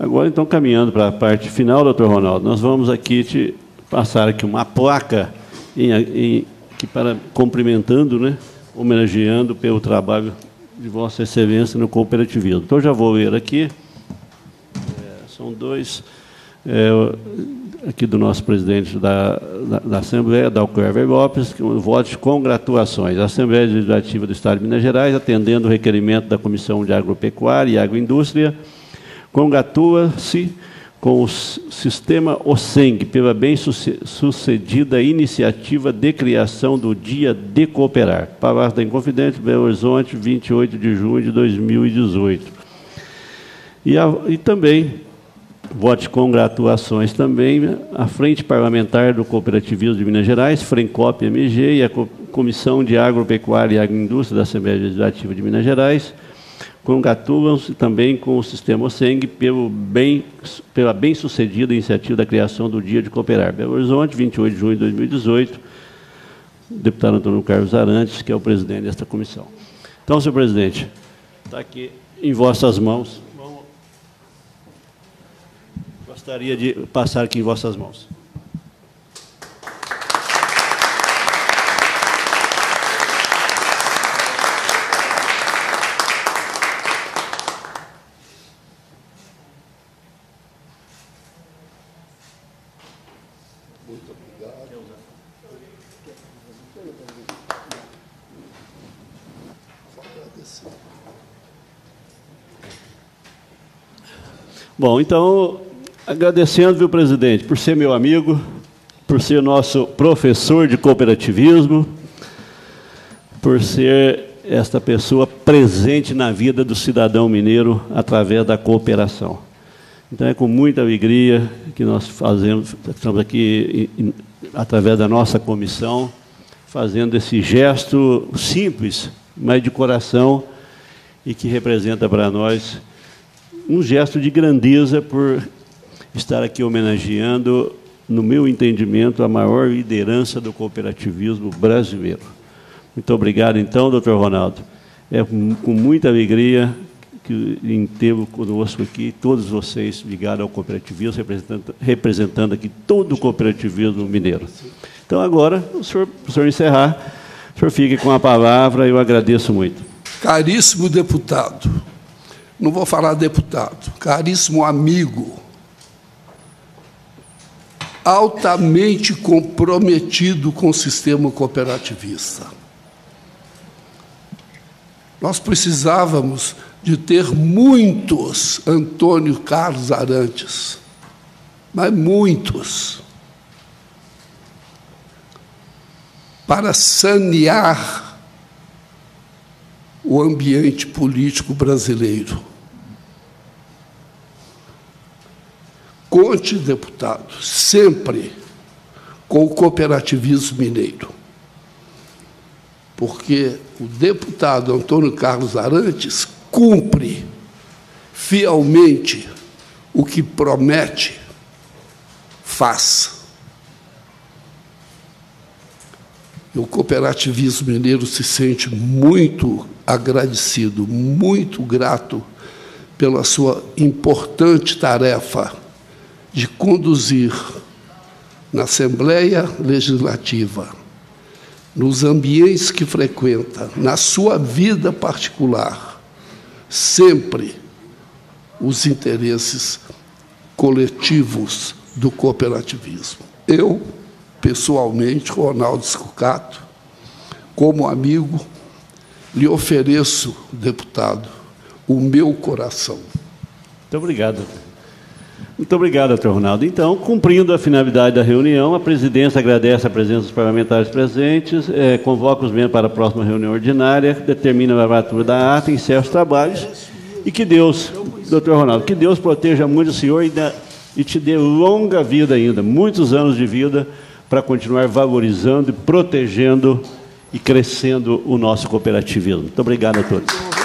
Agora, então, caminhando para a parte final, doutor Ronaldo, nós vamos aqui te passar aqui uma placa em, em, que para, cumprimentando, né, homenageando pelo trabalho de Vossa Excelência no cooperativismo. Então, já vou ler aqui. É, são dois. É, aqui do nosso presidente da, da, da Assembleia, Dalclever Lopes, que um voto de congratulações. A Assembleia Legislativa do Estado de Minas Gerais, atendendo o requerimento da Comissão de Agropecuária e Agroindústria, congratula-se com o sistema OSENG pela bem-sucedida iniciativa de criação do Dia de Cooperar. Palavras da Inconfidente, Belo Horizonte, 28 de junho de 2018. E, a, e também Vote congratulações também à Frente Parlamentar do Cooperativismo de Minas Gerais, Frencop MG e a Comissão de Agropecuária e Agroindústria da Assembleia Legislativa de Minas Gerais. Congratulam-se também com o Sistema OSENG pelo bem, pela bem-sucedida iniciativa da criação do Dia de Cooperar. Belo Horizonte, 28 de junho de 2018. deputado Antônio Carlos Arantes, que é o presidente desta comissão. Então, senhor presidente, está aqui em vossas mãos gostaria de passar aqui em vossas mãos. Bom, então Agradecendo, viu, presidente, por ser meu amigo, por ser nosso professor de cooperativismo, por ser esta pessoa presente na vida do cidadão mineiro através da cooperação. Então é com muita alegria que nós fazemos, estamos aqui através da nossa comissão, fazendo esse gesto simples, mas de coração e que representa para nós um gesto de grandeza por estar aqui homenageando, no meu entendimento, a maior liderança do cooperativismo brasileiro. Muito obrigado, então, doutor Ronaldo. É com muita alegria que tê-lo conosco aqui, todos vocês ligados ao cooperativismo, representando, representando aqui todo o cooperativismo mineiro. Então, agora, o senhor, o senhor encerrar, o senhor fique com a palavra, eu agradeço muito. Caríssimo deputado, não vou falar deputado, caríssimo amigo, altamente comprometido com o sistema cooperativista. Nós precisávamos de ter muitos Antônio Carlos Arantes, mas muitos, para sanear o ambiente político brasileiro. Conte, deputado, sempre com o cooperativismo mineiro. Porque o deputado Antônio Carlos Arantes cumpre fielmente o que promete, faz. E o cooperativismo mineiro se sente muito agradecido, muito grato pela sua importante tarefa de conduzir na Assembleia Legislativa, nos ambientes que frequenta, na sua vida particular, sempre os interesses coletivos do cooperativismo. Eu, pessoalmente, Ronaldo Scucato, como amigo, lhe ofereço, deputado, o meu coração. Muito obrigado. Muito obrigado, doutor Ronaldo. Então, cumprindo a finalidade da reunião, a presidência agradece a presença dos parlamentares presentes, eh, convoca os membros para a próxima reunião ordinária, determina a gravatura da ata, encerra os trabalhos e que Deus, doutor Ronaldo, que Deus proteja muito o senhor e, e te dê longa vida ainda, muitos anos de vida, para continuar valorizando protegendo e crescendo o nosso cooperativismo. Muito obrigado a todos.